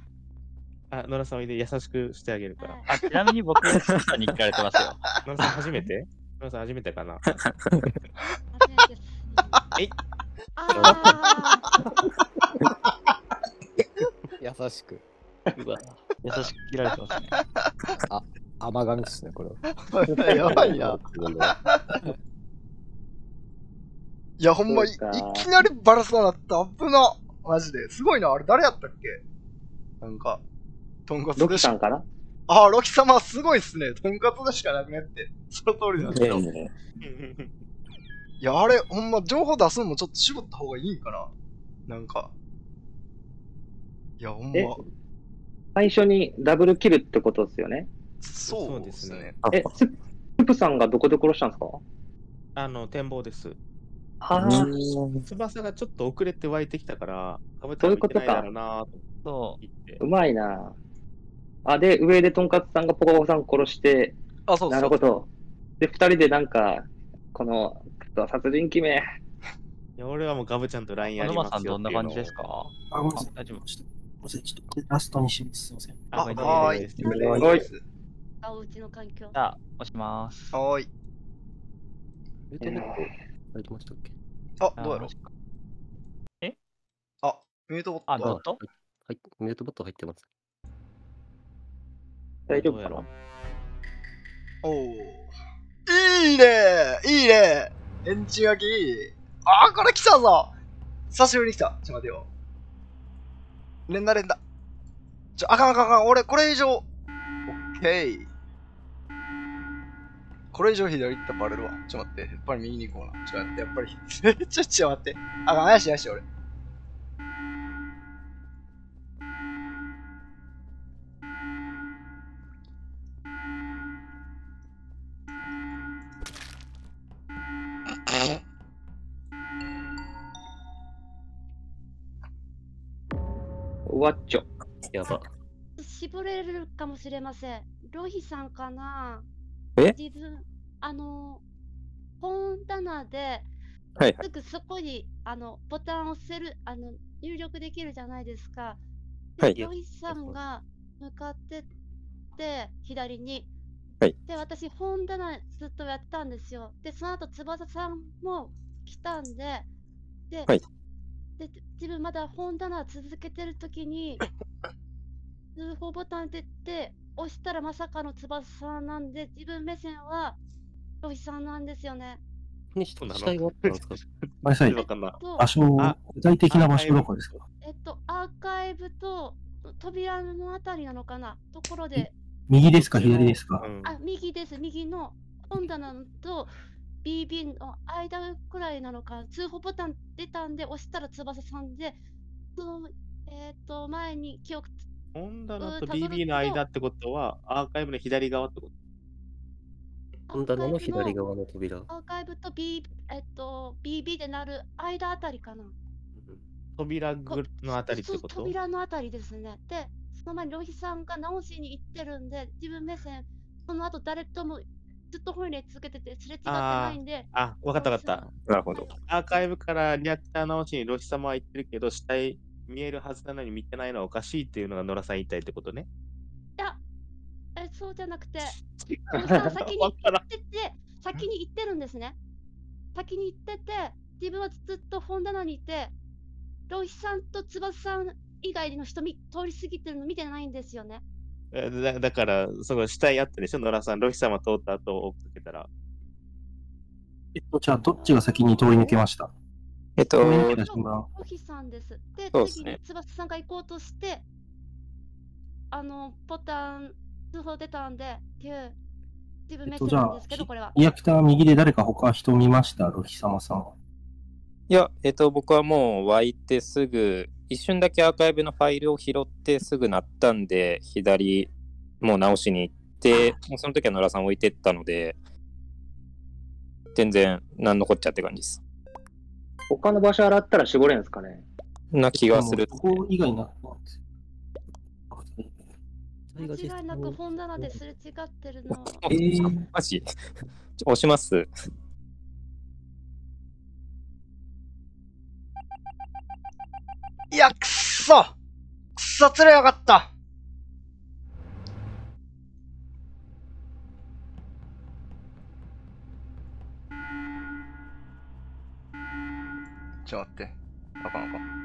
[SPEAKER 10] あ、野良さんおいで優しくしてあげるから。
[SPEAKER 4] あ、ちなみに僕、さんに聞かれてますよ。
[SPEAKER 10] 野良さん初めて？野良さん初めてかな？え？い
[SPEAKER 6] 優しく。
[SPEAKER 4] うわ、優しく切られてますね。
[SPEAKER 6] あ、甘噛みですね、これは。
[SPEAKER 2] やばいな。いや、ほんまい、い
[SPEAKER 3] そうか
[SPEAKER 2] きなりバラそうなった。危な。マジで。すごいな。あれ、誰やったっけ？なんか、とんかつ
[SPEAKER 3] ロ
[SPEAKER 2] でし
[SPEAKER 3] キさんかな？
[SPEAKER 2] ああ、ロキ様すごいっすね。とんかつでしかなくねって。その通りなんですよ。
[SPEAKER 6] ね
[SPEAKER 2] いや、あれ、ほんま、情報出すのもちょっと絞った方がいいんかな？なんか。いや、ほん
[SPEAKER 3] え
[SPEAKER 2] ま。
[SPEAKER 3] 最初にダブルキルってことですよね？
[SPEAKER 2] そうですね。
[SPEAKER 3] え、ススプさんがどこで殺したんですか？
[SPEAKER 10] あの、展望です。
[SPEAKER 3] はあ、
[SPEAKER 10] 翼がちょっと遅れて湧いてきたから、かぶ
[SPEAKER 3] そういうこと
[SPEAKER 10] だろうなと
[SPEAKER 4] そう。
[SPEAKER 3] うまいな。あ、で、上でとんかつさんがポカポカさん殺して、
[SPEAKER 2] あ、そうそう
[SPEAKER 3] なるほど。で、二人でなんか、この、殺人鬼め。
[SPEAKER 10] いや、俺はもうガブちゃんと LINE や
[SPEAKER 4] 小
[SPEAKER 10] りますよ
[SPEAKER 4] 沼さんどんな感じですか？
[SPEAKER 8] あ、ごめんなさい。
[SPEAKER 4] 大丈夫
[SPEAKER 8] ちょっとちょっとラストにします。すいません。
[SPEAKER 10] あ、
[SPEAKER 2] はーい
[SPEAKER 3] はい。
[SPEAKER 7] あ、おうちの環境。
[SPEAKER 4] じゃあ、押します。
[SPEAKER 2] はーい。
[SPEAKER 5] ミュートボット入ってましたっけ？
[SPEAKER 2] あ、どうやろ
[SPEAKER 4] え？
[SPEAKER 2] あ、ミュートボット。
[SPEAKER 4] あ、ボット
[SPEAKER 5] はい、ミュートボット入ってます。
[SPEAKER 3] 大丈夫かな？
[SPEAKER 2] おお。いいねいいねエンジン焼きいい。あー、これ来たぞ久しぶりに来た。ちょ、待てよ。連打連打。ちょ、あかんあかんあかん。俺、これ以上。オッケー。これ以上左行ったらバレるわ。ちょ、待って。やっぱり右に行こうな。ちょ、待って。やっぱり。ちょ、ちょ、待って。あかん、怪しい怪しい、俺。
[SPEAKER 3] わっちょ。
[SPEAKER 5] やば。
[SPEAKER 7] 絞れるかもしれません。ロヒさんかな？
[SPEAKER 11] え？
[SPEAKER 7] 自分、あの、本棚で、
[SPEAKER 11] はい
[SPEAKER 7] すぐそこに、あの、ボタンを押せる、あの、入力できるじゃないですか。で
[SPEAKER 11] はい
[SPEAKER 7] ロヒさんが向かってって、左に、
[SPEAKER 11] はい
[SPEAKER 7] で、私、本棚ずっとやってたんですよ。で、その後、翼さんも来たんで、で、
[SPEAKER 11] はい
[SPEAKER 7] で自分まだ本棚続けてるときに、通報ボタン出て、押したらまさかの翼さんなんで、自分目線はロヒさんなんですよね。
[SPEAKER 5] に死体があったんですか
[SPEAKER 8] ごめんなさい。
[SPEAKER 10] わかんない。
[SPEAKER 7] と
[SPEAKER 8] 場所
[SPEAKER 10] あ、
[SPEAKER 8] 具体的な場所どこですか？
[SPEAKER 7] えっと、アーカイブと扉のあたりなのかな？ところで、
[SPEAKER 8] 右ですか？左ですか？
[SPEAKER 10] うん。
[SPEAKER 7] あ、右です、右の本棚と BB の間くらいなのか、通報ボタン出たんで、押したら翼さんで、その、えっ、と、前に記憶、
[SPEAKER 10] 本棚と BB の間ってことは、アーカイブの左側ってこと？
[SPEAKER 5] 本棚の左側の扉。
[SPEAKER 7] アーカイブと B、えっと、BB でなる間あたりかな。
[SPEAKER 10] 扉ぐのあたりってこと？
[SPEAKER 7] 扉のあたりですね。で、その前にロヒさんが直しに行ってるんで、自分目線、その後誰ともずっと本入れ続けてて、すれ違ってないんで、
[SPEAKER 10] あ、わかったわかった。
[SPEAKER 11] なるほど。
[SPEAKER 10] アーカイブからリアクター直しにロシ様は言ってるけど、死体見えるはずなのに見てないのはおかしいっていうのが野良さん言いたいってことね。
[SPEAKER 7] いや、え、そうじゃなくて、ロヒさんは先に行ってて、先に行ってるんですね。先に行ってて、自分はずっと本棚にいて、ロヒさんと翼さん以外の人み通り過ぎてるの見てないんですよね。
[SPEAKER 10] えだだから、その死体あったでしょ？野良さん、ロシ様通った後追っかけたら。
[SPEAKER 8] えっと、じゃあ、どっちが先に通り抜けました？
[SPEAKER 11] えっと。
[SPEAKER 7] ロヒさんです。で、
[SPEAKER 11] そうですね
[SPEAKER 7] 次に翼さんが行こうとして、あの、ボタン、通報出たんで、っていう、自分
[SPEAKER 8] えっと、
[SPEAKER 7] 目線なんですけど、これは。
[SPEAKER 8] リアクター右で誰か他人見ました？ロヒ様さんは。
[SPEAKER 11] いや、えっと、僕はもう湧いてすぐ、一瞬だけアーカイブのファイルを拾ってすぐなったんで、左、もう直しに行って、もうその時は野良さん置いてったので、全然、なんのこっちゃって感じです。
[SPEAKER 3] 他の場所洗ったら絞れるんですかね？
[SPEAKER 11] な気がする。
[SPEAKER 8] ここ以外にな。
[SPEAKER 7] 間違いなく本棚ですれ違ってるの。
[SPEAKER 8] えー、
[SPEAKER 11] マジ？押します？
[SPEAKER 2] いや、くっそくっそ釣れよかったちょっと待って。あかんあかん。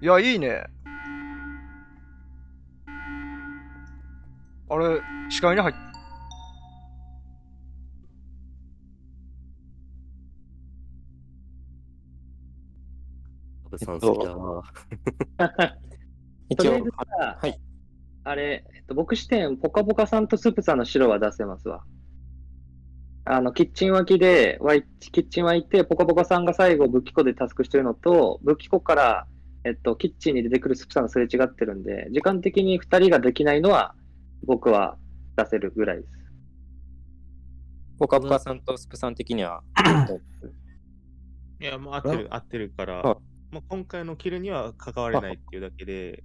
[SPEAKER 2] いや、いいね。あれ、視界に入っ
[SPEAKER 5] アブさん好きだわ。
[SPEAKER 11] 一応
[SPEAKER 3] とりあえず、さ、
[SPEAKER 11] はい。
[SPEAKER 3] あれ、えっと、僕視点、ポカポカさんとスープさんの白は出せますわ。あの、キッチン脇で、わいキッチン脇て、ポカポカさんが最後、武器庫でタスクしてるのと、武器庫から、えっと、キッチンに出てくるスープさんがすれ違ってるんで、時間的に二人ができないのは、僕は出せるぐらいです。
[SPEAKER 11] ポカポカさんとスプさん的には、
[SPEAKER 10] いや、もう合ってる、合ってるから、
[SPEAKER 11] あ
[SPEAKER 10] もう今回のキルには関われないっていうだけで、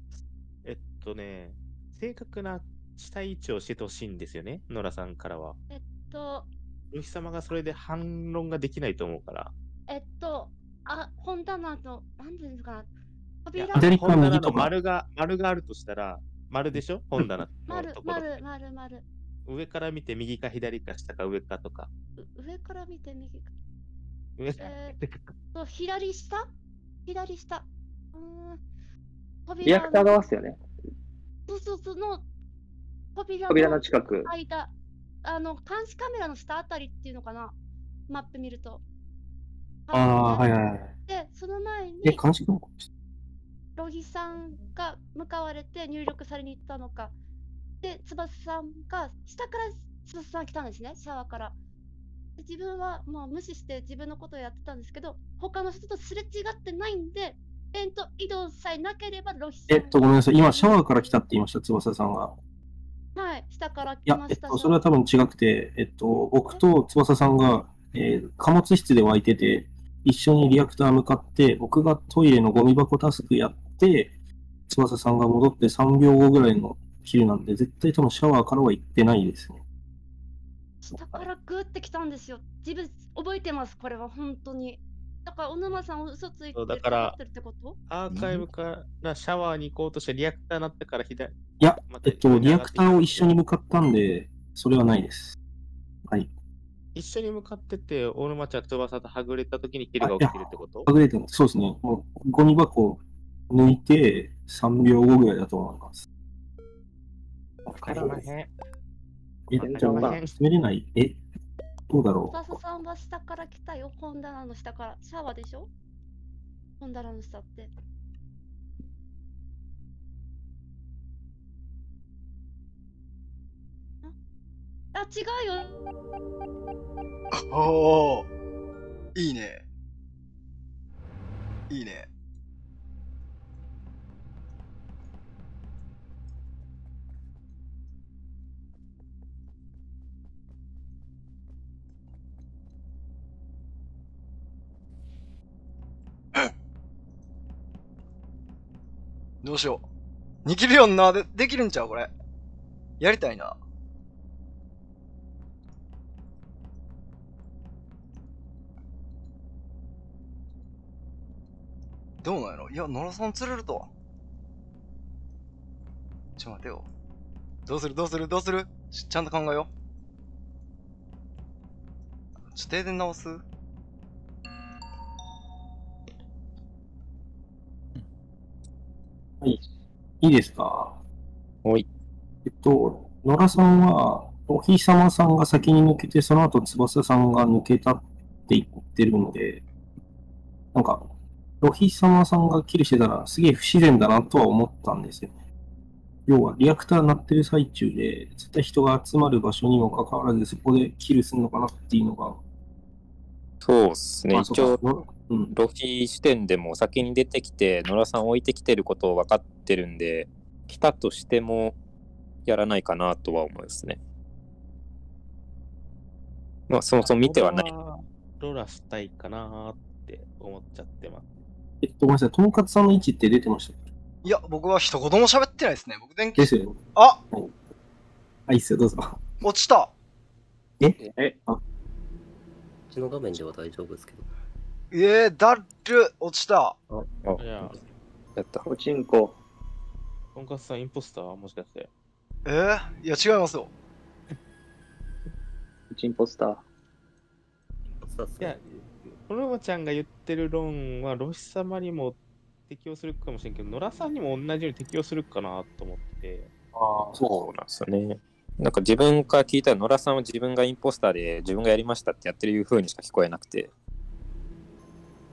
[SPEAKER 10] えっとね、正確な死体位置をしてほしいんですよね、ノラさんからは。
[SPEAKER 7] えっと、
[SPEAKER 10] ルヒ様がそれで反論ができないと思うから。
[SPEAKER 7] えっと、あ、本棚の、なんていうんですかな、
[SPEAKER 10] いや
[SPEAKER 7] 扉
[SPEAKER 8] 左か
[SPEAKER 10] 本棚の丸が、丸があるとしたら、丸でしょ？本棚の
[SPEAKER 7] 丸
[SPEAKER 10] と、ころ。
[SPEAKER 7] 丸、丸、丸。
[SPEAKER 10] 上から見て右か左か下か上かとか。
[SPEAKER 7] う上から見て右か。
[SPEAKER 10] 上
[SPEAKER 7] えー左下？左下。うーん。扉
[SPEAKER 3] リアクター側っすよね。
[SPEAKER 7] そうそうそう、の扉
[SPEAKER 3] 扉の近く。
[SPEAKER 7] 間。あの、監視カメラの下あたりっていうのかなマップ見ると。
[SPEAKER 8] ああ、はいはいはい。
[SPEAKER 7] で、その前に、
[SPEAKER 8] え、監視官
[SPEAKER 7] ロギさんが向かわれて入力されに行ったのか。で、翼さんが、下から翼さん来たんですね、シャワーから。で自分はもう無視して自分のことをやってたんですけど、他の人とすれ違ってないんで、えっと、移動さえなければ。
[SPEAKER 8] えっと、ごめんなさい。今、シャワーから来たって言いました、翼さんが。
[SPEAKER 7] はい、下から来ま、した。
[SPEAKER 8] えっと、それは多分違くて、えっと、僕と翼さんが、えー貨物室で湧いてて、一緒にリアクター向かって、僕がトイレのゴミ箱タスクやって、翼さんが戻って3秒後ぐらいのキルなんで、絶対多分シャワーからは行ってないですね。
[SPEAKER 7] 下からグーって来たんですよ。自分覚えてます、これは本当に。だから、小沼さん嘘ついて
[SPEAKER 10] だから
[SPEAKER 7] かってるってこと？
[SPEAKER 10] アーカイブからシャワーに行こうとしてリアクターになってから左。
[SPEAKER 8] いやえっと、リアクターを一緒に向かったんで、それはないです。はい。
[SPEAKER 10] 一緒に向かってて、大沼ちゃん翼とはぐれた時にキルが起きてるってこと？
[SPEAKER 8] はぐれてるそうですね。もう、ゴミ箱抜いて3秒後ぐらいだと思います。
[SPEAKER 10] わからまへん。
[SPEAKER 8] えっ
[SPEAKER 10] わか
[SPEAKER 8] と、
[SPEAKER 10] らまへん
[SPEAKER 8] 滑れない。え、どうだろ
[SPEAKER 7] 翼さんは下から来たよ、本棚の下から。シャワーでしょ？本棚の下って。あ、あ違うよ。
[SPEAKER 2] おおいいね。いいね。どうしよう。2キルよんな。で、できるんちゃう？これ。やりたいな。どうなんやろ？いや、野良さん釣れるとは。ちょ、待てよ。どうする？どうする？どうする？ちちゃんと考えよう。ちょ、停電直す？
[SPEAKER 8] いいですか？
[SPEAKER 11] はい。
[SPEAKER 8] えっと、野良さんは、お日様さんが先に抜けて、その後翼さんが抜けたって言ってるので、なんか、お日様さんがキルしてたらすげえ不自然だなとは思ったんですよ。要は、リアクター鳴ってる最中で、絶対人が集まる場所にもかかわらず、そこでキルするのかなっていうのが、
[SPEAKER 11] そうですね。
[SPEAKER 8] まあ
[SPEAKER 11] 一応ロヒ視点でも先に出てきて、野良さん置いてきてることを分かってるんで、来たとしてもやらないかなとは思いますね。まあ、そもそも見てはない。
[SPEAKER 10] 俺ローラしたいかなーって思っちゃってます。
[SPEAKER 8] えっと、ごめんなさい、とんかつさんの位置って出てました
[SPEAKER 2] いや、僕は一言も喋ってないですね。僕電気。
[SPEAKER 8] ですよね。
[SPEAKER 2] あ
[SPEAKER 8] あ、いいっすよ、どうぞ。
[SPEAKER 2] 落ちた
[SPEAKER 8] え？
[SPEAKER 3] え？
[SPEAKER 8] あ
[SPEAKER 5] うちの画面では大丈夫ですけど。
[SPEAKER 2] えー、だる落ちた
[SPEAKER 11] あ、
[SPEAKER 10] いや、
[SPEAKER 11] やった。
[SPEAKER 3] おちんこ。
[SPEAKER 10] とんかつさんインポスターもしかして。
[SPEAKER 2] えー、いや、違いますよ。
[SPEAKER 3] おちんポスター。
[SPEAKER 5] さす
[SPEAKER 10] いや、このまちゃんが言ってる論は、ロシ様にも適用するかもしれんけど、野良さんにも同じように適用するかなと思って。
[SPEAKER 8] ああ、
[SPEAKER 11] そうなんですよね。なんか自分から聞いたら、野良さんは自分がインポスターで自分がやりましたってやってる風にしか聞こえなくて。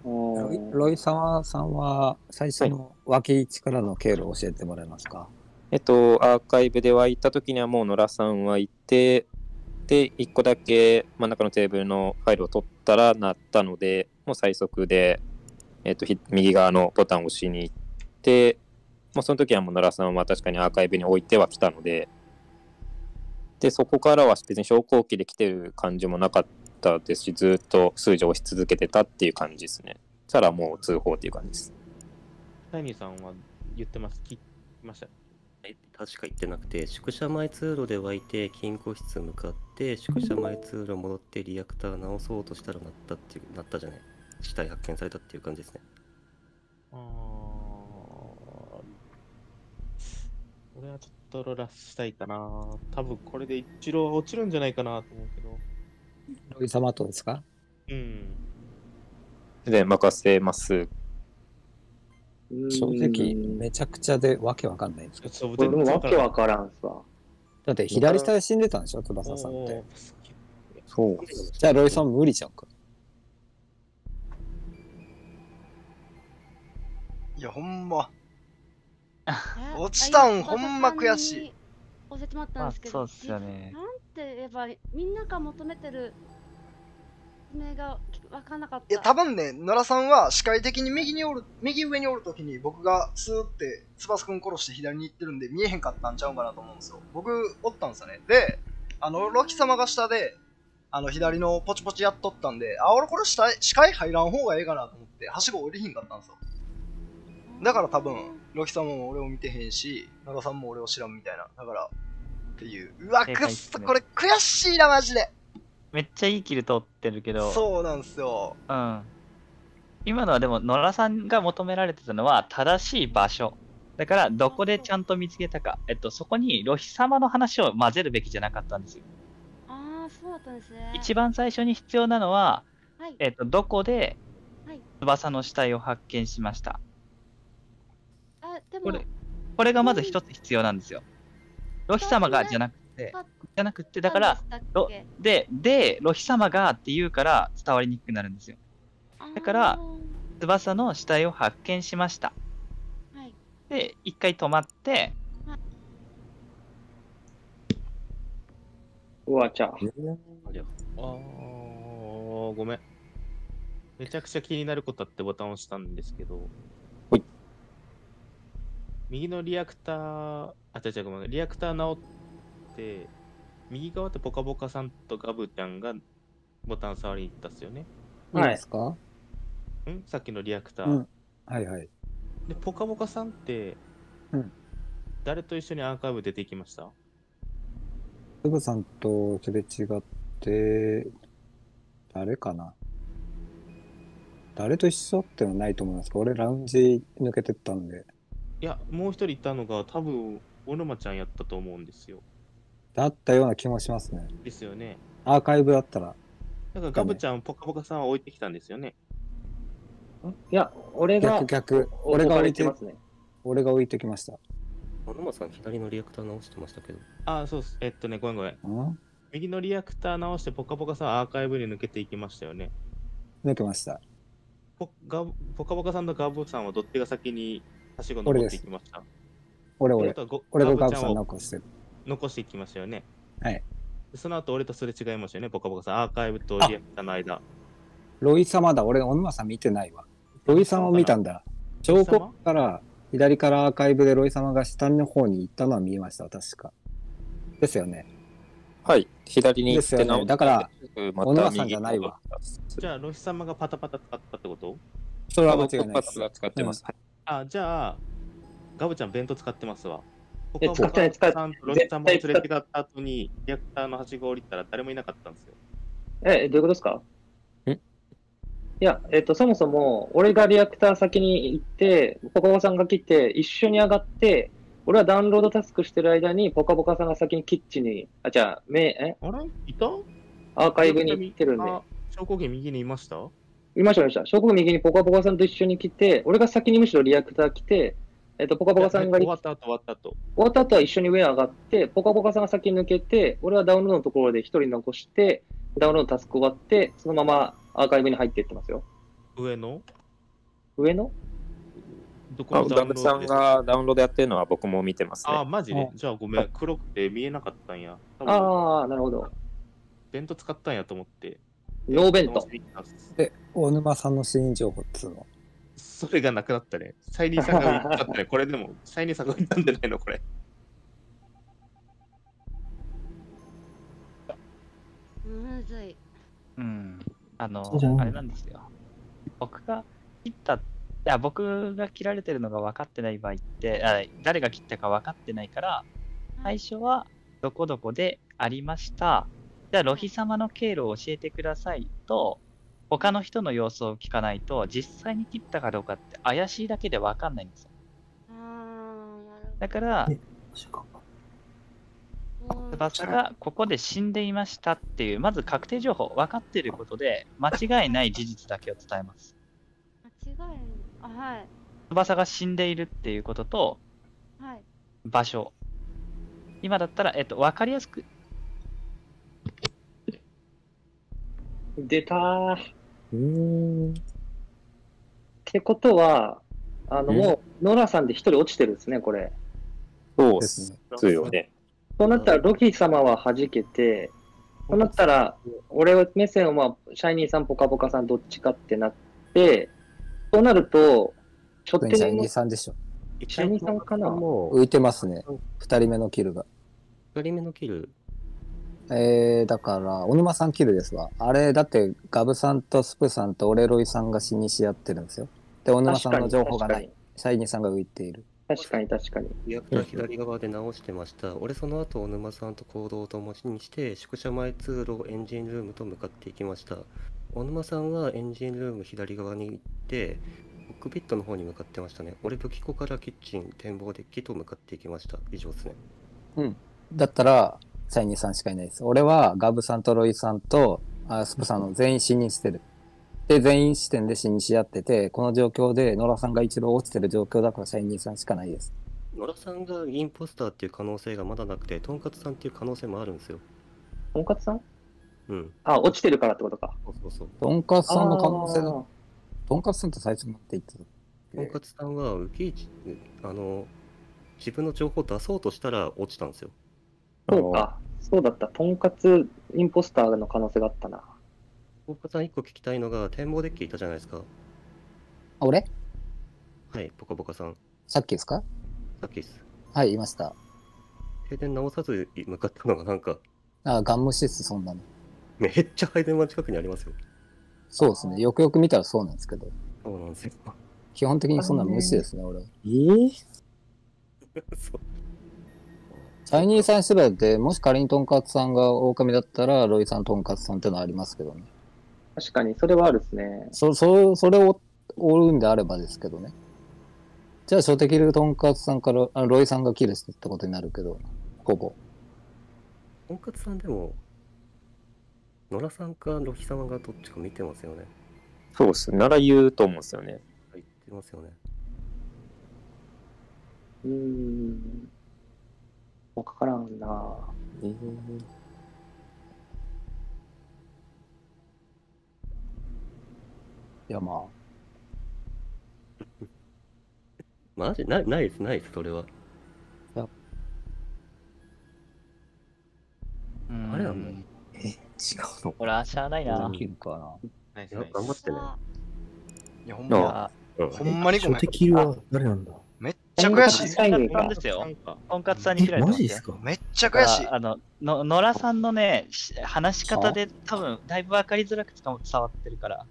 [SPEAKER 6] ロイロイ様さんは最初の脇位置からの経路を教えてもらえますか、
[SPEAKER 11] えっと、アーカイブで湧いた時にはもう野良さんはいて、で、1個だけ真ん中のテーブルのファイルを取ったらなったので、もう最速で、えっと、ひ右側のボタンを押しに行って、もうその時はもう野良さんは確かにアーカイブに置いてはきたので、で、そこからは別に昇降機で来てる感じもなかったですし、ずっと数字を押し続けてたっていう感じですね。たらもう通報っていう感じです。
[SPEAKER 10] タイニーさんは言ってます？聞きました？
[SPEAKER 5] はい確か言ってなくて、宿舎前通路で湧いて、金庫室向かって、宿舎前通路戻って、リアクター直そうとしたらなったっていう、なったじゃない？死体発見されたっていう感じですね。
[SPEAKER 10] あー俺はちょっとローラしたいかな。多分これで一郎は落ちるんじゃないかなと思うけど。
[SPEAKER 6] ロイ様とですか？
[SPEAKER 10] うん。
[SPEAKER 11] で、任せます。
[SPEAKER 6] 正直、めちゃくちゃでわけわかんないんですけど。
[SPEAKER 3] でもわけわからんさ。
[SPEAKER 6] だって左下で死んでたんでしょ、翼さんって。
[SPEAKER 11] そう。
[SPEAKER 6] じゃあロイさん無理じゃんか。
[SPEAKER 2] いや、ほんま。
[SPEAKER 7] え
[SPEAKER 2] 落ちたんほんま悔しい
[SPEAKER 7] 翼さんに教えてもらったんですけど、
[SPEAKER 4] まあそうっすよね
[SPEAKER 7] なんて言えば、みんなが求めてる説明が分からなかった。
[SPEAKER 2] いや、多分ね、野良さんは視界的に右におる、右上におるときに僕がスーって翼くん殺して左に行ってるんで見えへんかったんちゃうかなと思うんですよ。僕、おったんですよね。で、あの、ロキ様が下で、あの、左のポチポチやっとったんで、あ、俺これ下、視界入らん方がええかなと思って、はしご降りひんかったんですよ。だから多分、ロキ様も俺を見てへんし、野良さんも俺を知らんみたいな。だから、っていう。うわ、くっそ、これ悔しいな、マジで。
[SPEAKER 4] めっちゃいいキル通ってるけど、
[SPEAKER 2] そうなんですよ。
[SPEAKER 4] うん。今のはでも、野良さんが求められてたのは、正しい場所。だから、どこでちゃんと見つけたか。えっと、そこに、ロヒ様の話を混ぜるべきじゃなかったんですよ。
[SPEAKER 7] ああ、そうだったんですね。
[SPEAKER 4] 一番最初に必要なのは、
[SPEAKER 7] はい。
[SPEAKER 4] えっと、どこで
[SPEAKER 7] はい。
[SPEAKER 4] 翼の死体を発見しました。
[SPEAKER 7] あ、でも、
[SPEAKER 4] これ、これがまず一つ必要なんですよ。ロヒ様がじゃなくて、じゃなくて、だから、ロで、で、ロヒ様がって言うから伝わりにくくなるんですよ。だから、翼の死体を発見しました。
[SPEAKER 7] はい。
[SPEAKER 4] で、一回止まって、
[SPEAKER 3] うわ、ちゃ。
[SPEAKER 10] あー、ごめん。めちゃくちゃ気になることあってボタンを押したんですけど、右のリアクター、あ、違う違う、ごめん、リアクター直って、右側ってポカポカさんとガブちゃんがボタン触りに行ったっすよね。
[SPEAKER 6] い。いですか？
[SPEAKER 10] ん？さっきのリアクター。
[SPEAKER 6] うん。はいはい。
[SPEAKER 10] で、ポカポカさんって、
[SPEAKER 6] うん。
[SPEAKER 10] 誰と一緒にアーカイブ出てきました？
[SPEAKER 6] つぶさんとすれ違って、誰かな？誰と一緒ってのはないと思います。けど、俺ラウンジ抜けてったんで、
[SPEAKER 10] いや、もう一人いたのが多分、小沼ちゃんやったと思うんですよ。
[SPEAKER 6] だったような気もしますね。
[SPEAKER 10] ですよね。
[SPEAKER 6] アーカイブだったら。
[SPEAKER 10] だからガブちゃん、ポカポカさんは置いてきたんですよね。
[SPEAKER 3] いや、俺が
[SPEAKER 6] 逆、逆。
[SPEAKER 3] お
[SPEAKER 6] 俺が置いて
[SPEAKER 3] ますね。
[SPEAKER 6] 俺が置いてきました。
[SPEAKER 5] 小沼さん、左のリアクター直してましたけど。
[SPEAKER 10] あ、そうっす。えっとね、ごめんごめん。
[SPEAKER 6] ん？
[SPEAKER 10] 右のリアクター直して、ポカポカさんアーカイブに抜けていきましたよね。
[SPEAKER 6] 抜けました。
[SPEAKER 10] ポガブポカポカさんとガブさんはどっちが先にはしご登っていきました
[SPEAKER 6] 俺俺。俺がガブさん
[SPEAKER 10] ガブちゃんを
[SPEAKER 6] 残してる。
[SPEAKER 10] 残していきましたよね。
[SPEAKER 6] はい。
[SPEAKER 10] でその後、俺とすれ違いましたよね、ポカポカさん。アーカイブとリアクターの間。
[SPEAKER 6] ロイ様だ。俺、小沼さん見てないわ。ロイ様を見たんだ。彫刻から、左からアーカイブでロイ様が下の方に行ったのは見えました、確か。ですよね。
[SPEAKER 11] はい。左に行って
[SPEAKER 6] ですよね。だから、
[SPEAKER 11] ま
[SPEAKER 6] 小沼さんじゃないわ。
[SPEAKER 10] じゃあ、ロシ様がパタパタ使ったってこと？
[SPEAKER 6] それは間違いないです。
[SPEAKER 11] パタパタ使ってます。
[SPEAKER 10] あ、じゃあ、ガブちゃん弁当使ってますわ。
[SPEAKER 3] え使ってない使って
[SPEAKER 10] さんとロシ様を連れてかった後に、リアクターのはしご降りたら誰もいなかったんですよ。
[SPEAKER 3] え、どういうことですか？いや、えっと、そもそも、俺がリアクター先に行って、ポカポカさんが来て、一緒に上がって、俺はダウンロードタスクしてる間に、ポカポカさんが先にキッチンに、あ、じゃあ、め、え？
[SPEAKER 10] あれ？いた？
[SPEAKER 3] アーカイブに行ってるんで。
[SPEAKER 10] あ証拠機右にいました？
[SPEAKER 3] いました、いました。証拠右にポカポカさんと一緒に来て、俺が先にむしろリアクター来て、えっと、ポカポカさんが
[SPEAKER 10] 終わった後、終わった後。
[SPEAKER 3] 終わった後は一緒に上上がって、ポカポカさんが先に抜けて、俺はダウンロードのところで一人残して、ダウンロードタスク終わって、そのままアーカイブに入っていってますよ。
[SPEAKER 10] 上の？
[SPEAKER 3] 上の？
[SPEAKER 10] どこ
[SPEAKER 11] ダムさんがダウンロードやってるのは僕も見てますね。
[SPEAKER 10] あ、マジで？じゃあごめん。黒くて見えなかったんや。
[SPEAKER 3] ああ、なるほど。
[SPEAKER 10] 弁当使ったんやと思って。
[SPEAKER 3] ノーベント。
[SPEAKER 6] で、大沼さんの新情報っつうの？
[SPEAKER 10] それがなくなったね。シャイニーさんが言ったったね。これでも、シャイニーさんが言ったんじゃないの？これ。
[SPEAKER 7] むずい。
[SPEAKER 4] うん。あのあれなんですよ。僕が切った、いや、僕が切られてるのが分かってない場合って、あ誰が切ったか分かってないから、最初はどこどこでありました。じゃあ、ロヒ様の経路を教えてくださいと、他の人の様子を聞かないと、実際に切ったかどうかって怪しいだけで分かんないんですよ。だから、翼がここで死んでいましたっていう、まず確定情報、分かっていることで、間違いない事実だけを伝えます。
[SPEAKER 7] 間違いあ、はい。
[SPEAKER 4] 翼が死んでいるっていうことと、
[SPEAKER 7] はい。
[SPEAKER 4] 場所。今だったら、えっと、分かりやすく、
[SPEAKER 3] 出たー。っ
[SPEAKER 6] うん。
[SPEAKER 3] てことは、あの、
[SPEAKER 11] うん
[SPEAKER 3] もう、ノラさんで一人落ちてるんですね、これ。
[SPEAKER 11] そうっすよね。
[SPEAKER 3] そうなったら、ロキ様は弾けて、そうなったら、俺は目線は、まあ、シャイニーさん、ポカポカさん、どっちかってなって、そうなると、ちょっと
[SPEAKER 6] シャイニーさんでしょ。
[SPEAKER 3] シャイニーさんかな？
[SPEAKER 6] 浮いてますね。二人目のキルが。
[SPEAKER 5] 二人目のキル。
[SPEAKER 6] えー、だから、小沼さんキルですわ。あれ、だって、ガブさんとスプさんとオレロイさんが死にし合ってるんですよ。で、小沼さんの情報がない。シャイニーさんが浮いている。
[SPEAKER 3] 確かに確かに。
[SPEAKER 5] リアクター左側で直してました。俺その後、小沼さんと行動を共にして、宿舎前通路、エンジンルームと向かっていきました。小沼さんはエンジンルーム左側に行って、コックピットの方に向かってましたね。俺、武器庫からキッチン、展望デッキと向かっていきました。以上ですね。
[SPEAKER 6] うん。だったら、シャイニーさんしかいないです。俺はガブさんとロイさんとあスプさんの全員死にしてる。で、全員視点で死にし合ってて、この状況で野良さんが一度落ちてる状況だからシャイニーさんしかないです。
[SPEAKER 5] 野良さんがインポスターっていう可能性がまだなくて、とんかつさんっていう可能性もあるんですよ。
[SPEAKER 3] とんかつさん？
[SPEAKER 5] うん。
[SPEAKER 3] あ、落ちてるからってことか。
[SPEAKER 5] そうそうそう。
[SPEAKER 6] とんかつさんの可能性が、とんかつさんって最初にって言ってた。
[SPEAKER 5] とんかつさんは浮きあの、自分の情報を出そうとしたら落ちたんですよ。
[SPEAKER 3] そうか。そうだった。とんかつインポスターの可能性があったな。
[SPEAKER 5] とんかつさん一個聞きたいのが、展望デッキいたじゃないですか。
[SPEAKER 6] あ、俺？
[SPEAKER 5] はい、ぽかぽかさん。
[SPEAKER 6] さっきですか？
[SPEAKER 5] さっきです。
[SPEAKER 6] はい、いました。
[SPEAKER 5] 停電直さず向かったのがなんか、
[SPEAKER 6] あ、ガン無視です、そんなの。
[SPEAKER 5] めっちゃ配電盤近くにありますよ。
[SPEAKER 6] そうですね。よくよく見たらそうなんですけど。
[SPEAKER 5] そうなんですよ。
[SPEAKER 6] 基本的にそんな無視ですね、俺は。
[SPEAKER 5] えぇ、そう。
[SPEAKER 6] チャイニーさん次第で、もし仮にとんかつさんが狼だったら、ロイさんとんかつさんってのはありますけどね。
[SPEAKER 3] 確かに、それはあるですね。
[SPEAKER 6] そ、そ、それを追うんであればですけどね。じゃあ、初手切るとんかつさんから、あロイさんがキルしてってことになるけど、ほぼ。
[SPEAKER 5] とんかつさんでも、野良さんかロヒ様がどっちか見てますよね。
[SPEAKER 11] そうっす。なら言うと思うんですよね。
[SPEAKER 5] 言ってますよね。
[SPEAKER 3] うーん。わからんな
[SPEAKER 6] いや、ま
[SPEAKER 5] マジ？ない、ないです、ないです、それは。あれなんだよ。
[SPEAKER 11] え、違うの？
[SPEAKER 4] ほら、しゃあないな。
[SPEAKER 6] 切るかな？
[SPEAKER 5] いや頑張ってね。
[SPEAKER 2] いや、ほん
[SPEAKER 4] い
[SPEAKER 2] まにごめん
[SPEAKER 8] は誰なんだ？
[SPEAKER 2] ちゃ悔しい。
[SPEAKER 3] 最後
[SPEAKER 4] とんかつさんですよ。とんかつさんに切られてますよ
[SPEAKER 8] えマジですか？
[SPEAKER 2] めっちゃ悔しい。
[SPEAKER 4] あの、の野良さんのね、し話し方で多分、だいぶ分かりづらく伝わってるから。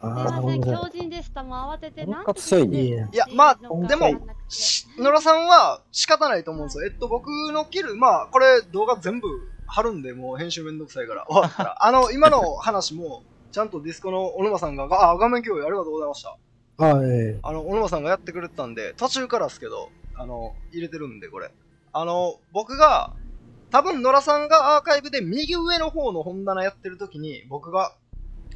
[SPEAKER 8] あ
[SPEAKER 7] すいません、
[SPEAKER 8] ー
[SPEAKER 7] 強人でした。もう慌てて、な
[SPEAKER 6] い
[SPEAKER 8] いや
[SPEAKER 2] いや、まあ、でも、し野良さんは仕方ないと思うんですよ。えっと、僕のキル、まあ、これ動画全部貼るんで、もう編集めんどくさいから。終わったら。あの、今の話も、ちゃんとディスコの小沼さんが、あ、画面共有ありがとうございました。
[SPEAKER 8] あ、ええ
[SPEAKER 2] あの、小沼さんがやってくれてたんで、途中からですけど、あの、入れてるんで、これ。あの、僕が、多分、野良さんがアーカイブで右上の方の本棚やってる時に、僕が、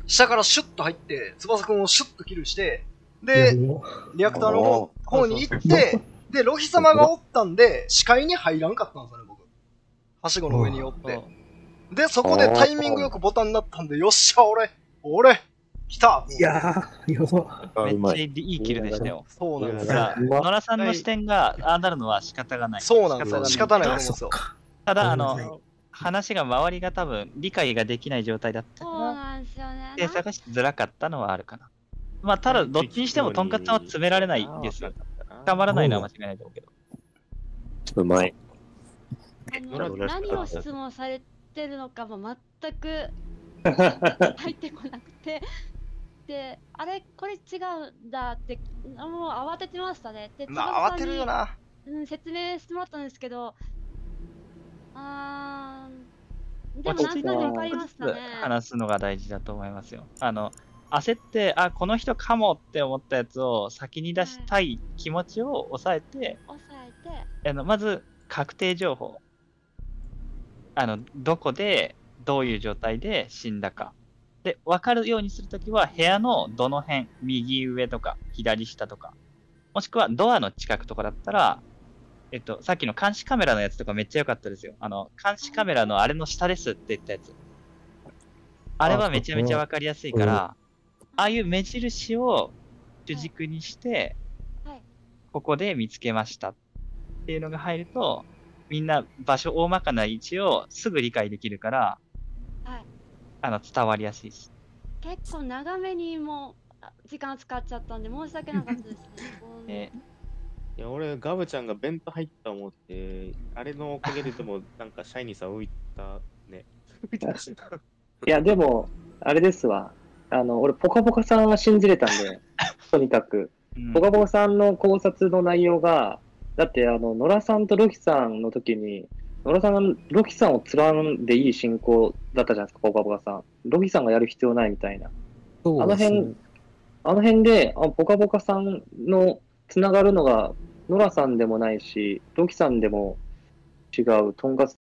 [SPEAKER 2] 下からシュッと入って、翼くんをシュッとキルして、で、リアクターの方方に行って、で、ロヒ様がおったんで、視界に入らんかったんですよね、僕。はしごの上におって。で、そこでタイミングよくボタンになったんで、よっしゃ、俺、俺、来た
[SPEAKER 8] いやー、やば。
[SPEAKER 4] めっちゃいいキルでしたよ。
[SPEAKER 2] そうなんですよ。
[SPEAKER 4] 野良さんの視点がああなるのは仕方がない。
[SPEAKER 2] そうなんですよ。仕方ないと思うんですよ。
[SPEAKER 4] ただ、あの、話が周りが多分理解ができない状態だった
[SPEAKER 7] そうなんですよね。
[SPEAKER 4] で探しづらかったのはあるかな。まあ、ただ、どっちにしてもとんかつは詰められないですよ。捕まらないのは間違いないと思うけど。
[SPEAKER 11] うまい。
[SPEAKER 7] 何を質問されてるのかも全く入ってこなくて、で、あれ、これ違うんだって、もう慌ててましたね。で、
[SPEAKER 2] まあ、慌てるよな。
[SPEAKER 7] うん、説明してもらったんですけど、あー、でもなんとなくわかりましたね。
[SPEAKER 4] 話すのが大事だと思いますよ。あの、焦って、あ、この人かもって思ったやつを先に出したい気持ちを抑えて、
[SPEAKER 7] 抑えて、
[SPEAKER 4] あのまず確定情報。あの、どこで、どういう状態で死んだか。で、分かるようにするときは、部屋のどの辺、右上とか、左下とか、もしくはドアの近くとかだったら、えっと、さっきの監視カメラのやつとかめっちゃ良かったですよ。あの、監視カメラのあれの下ですって言ったやつ。あれはめちゃめちゃ分かりやすいから、ああいう目印を主軸にして、
[SPEAKER 7] はい。
[SPEAKER 4] ここで見つけましたっていうのが入ると、みんな場所、大まかな位置をすぐ理解できるから、
[SPEAKER 7] はい。
[SPEAKER 4] あの、伝わりやすいです。
[SPEAKER 7] 結構長めにもうあ時間使っちゃったんで申し訳なかったですね。こう
[SPEAKER 4] え
[SPEAKER 10] いや、俺、ガブちゃんが弁当入った思って、あれのおかげででも、なんか、シャイニーさん浮いたね。浮いたしな。
[SPEAKER 3] いや、でも、あれですわ。あの、俺、ポカポカさんは信じれたんで、とにかく。
[SPEAKER 4] うん
[SPEAKER 3] ポカポカさんの考察の内容が、だって、あの、野良さんとロキさんの時に、野良さんがロキさんを貫んでいい進行だったじゃないですか、ポカポカさん。ロキさんがやる必要ないみたいな。
[SPEAKER 6] そう
[SPEAKER 3] あの辺、あの辺で、あ、ポカポカさんのつながるのが、ノラさんでもないし、ロキさんでも違う、とんかつ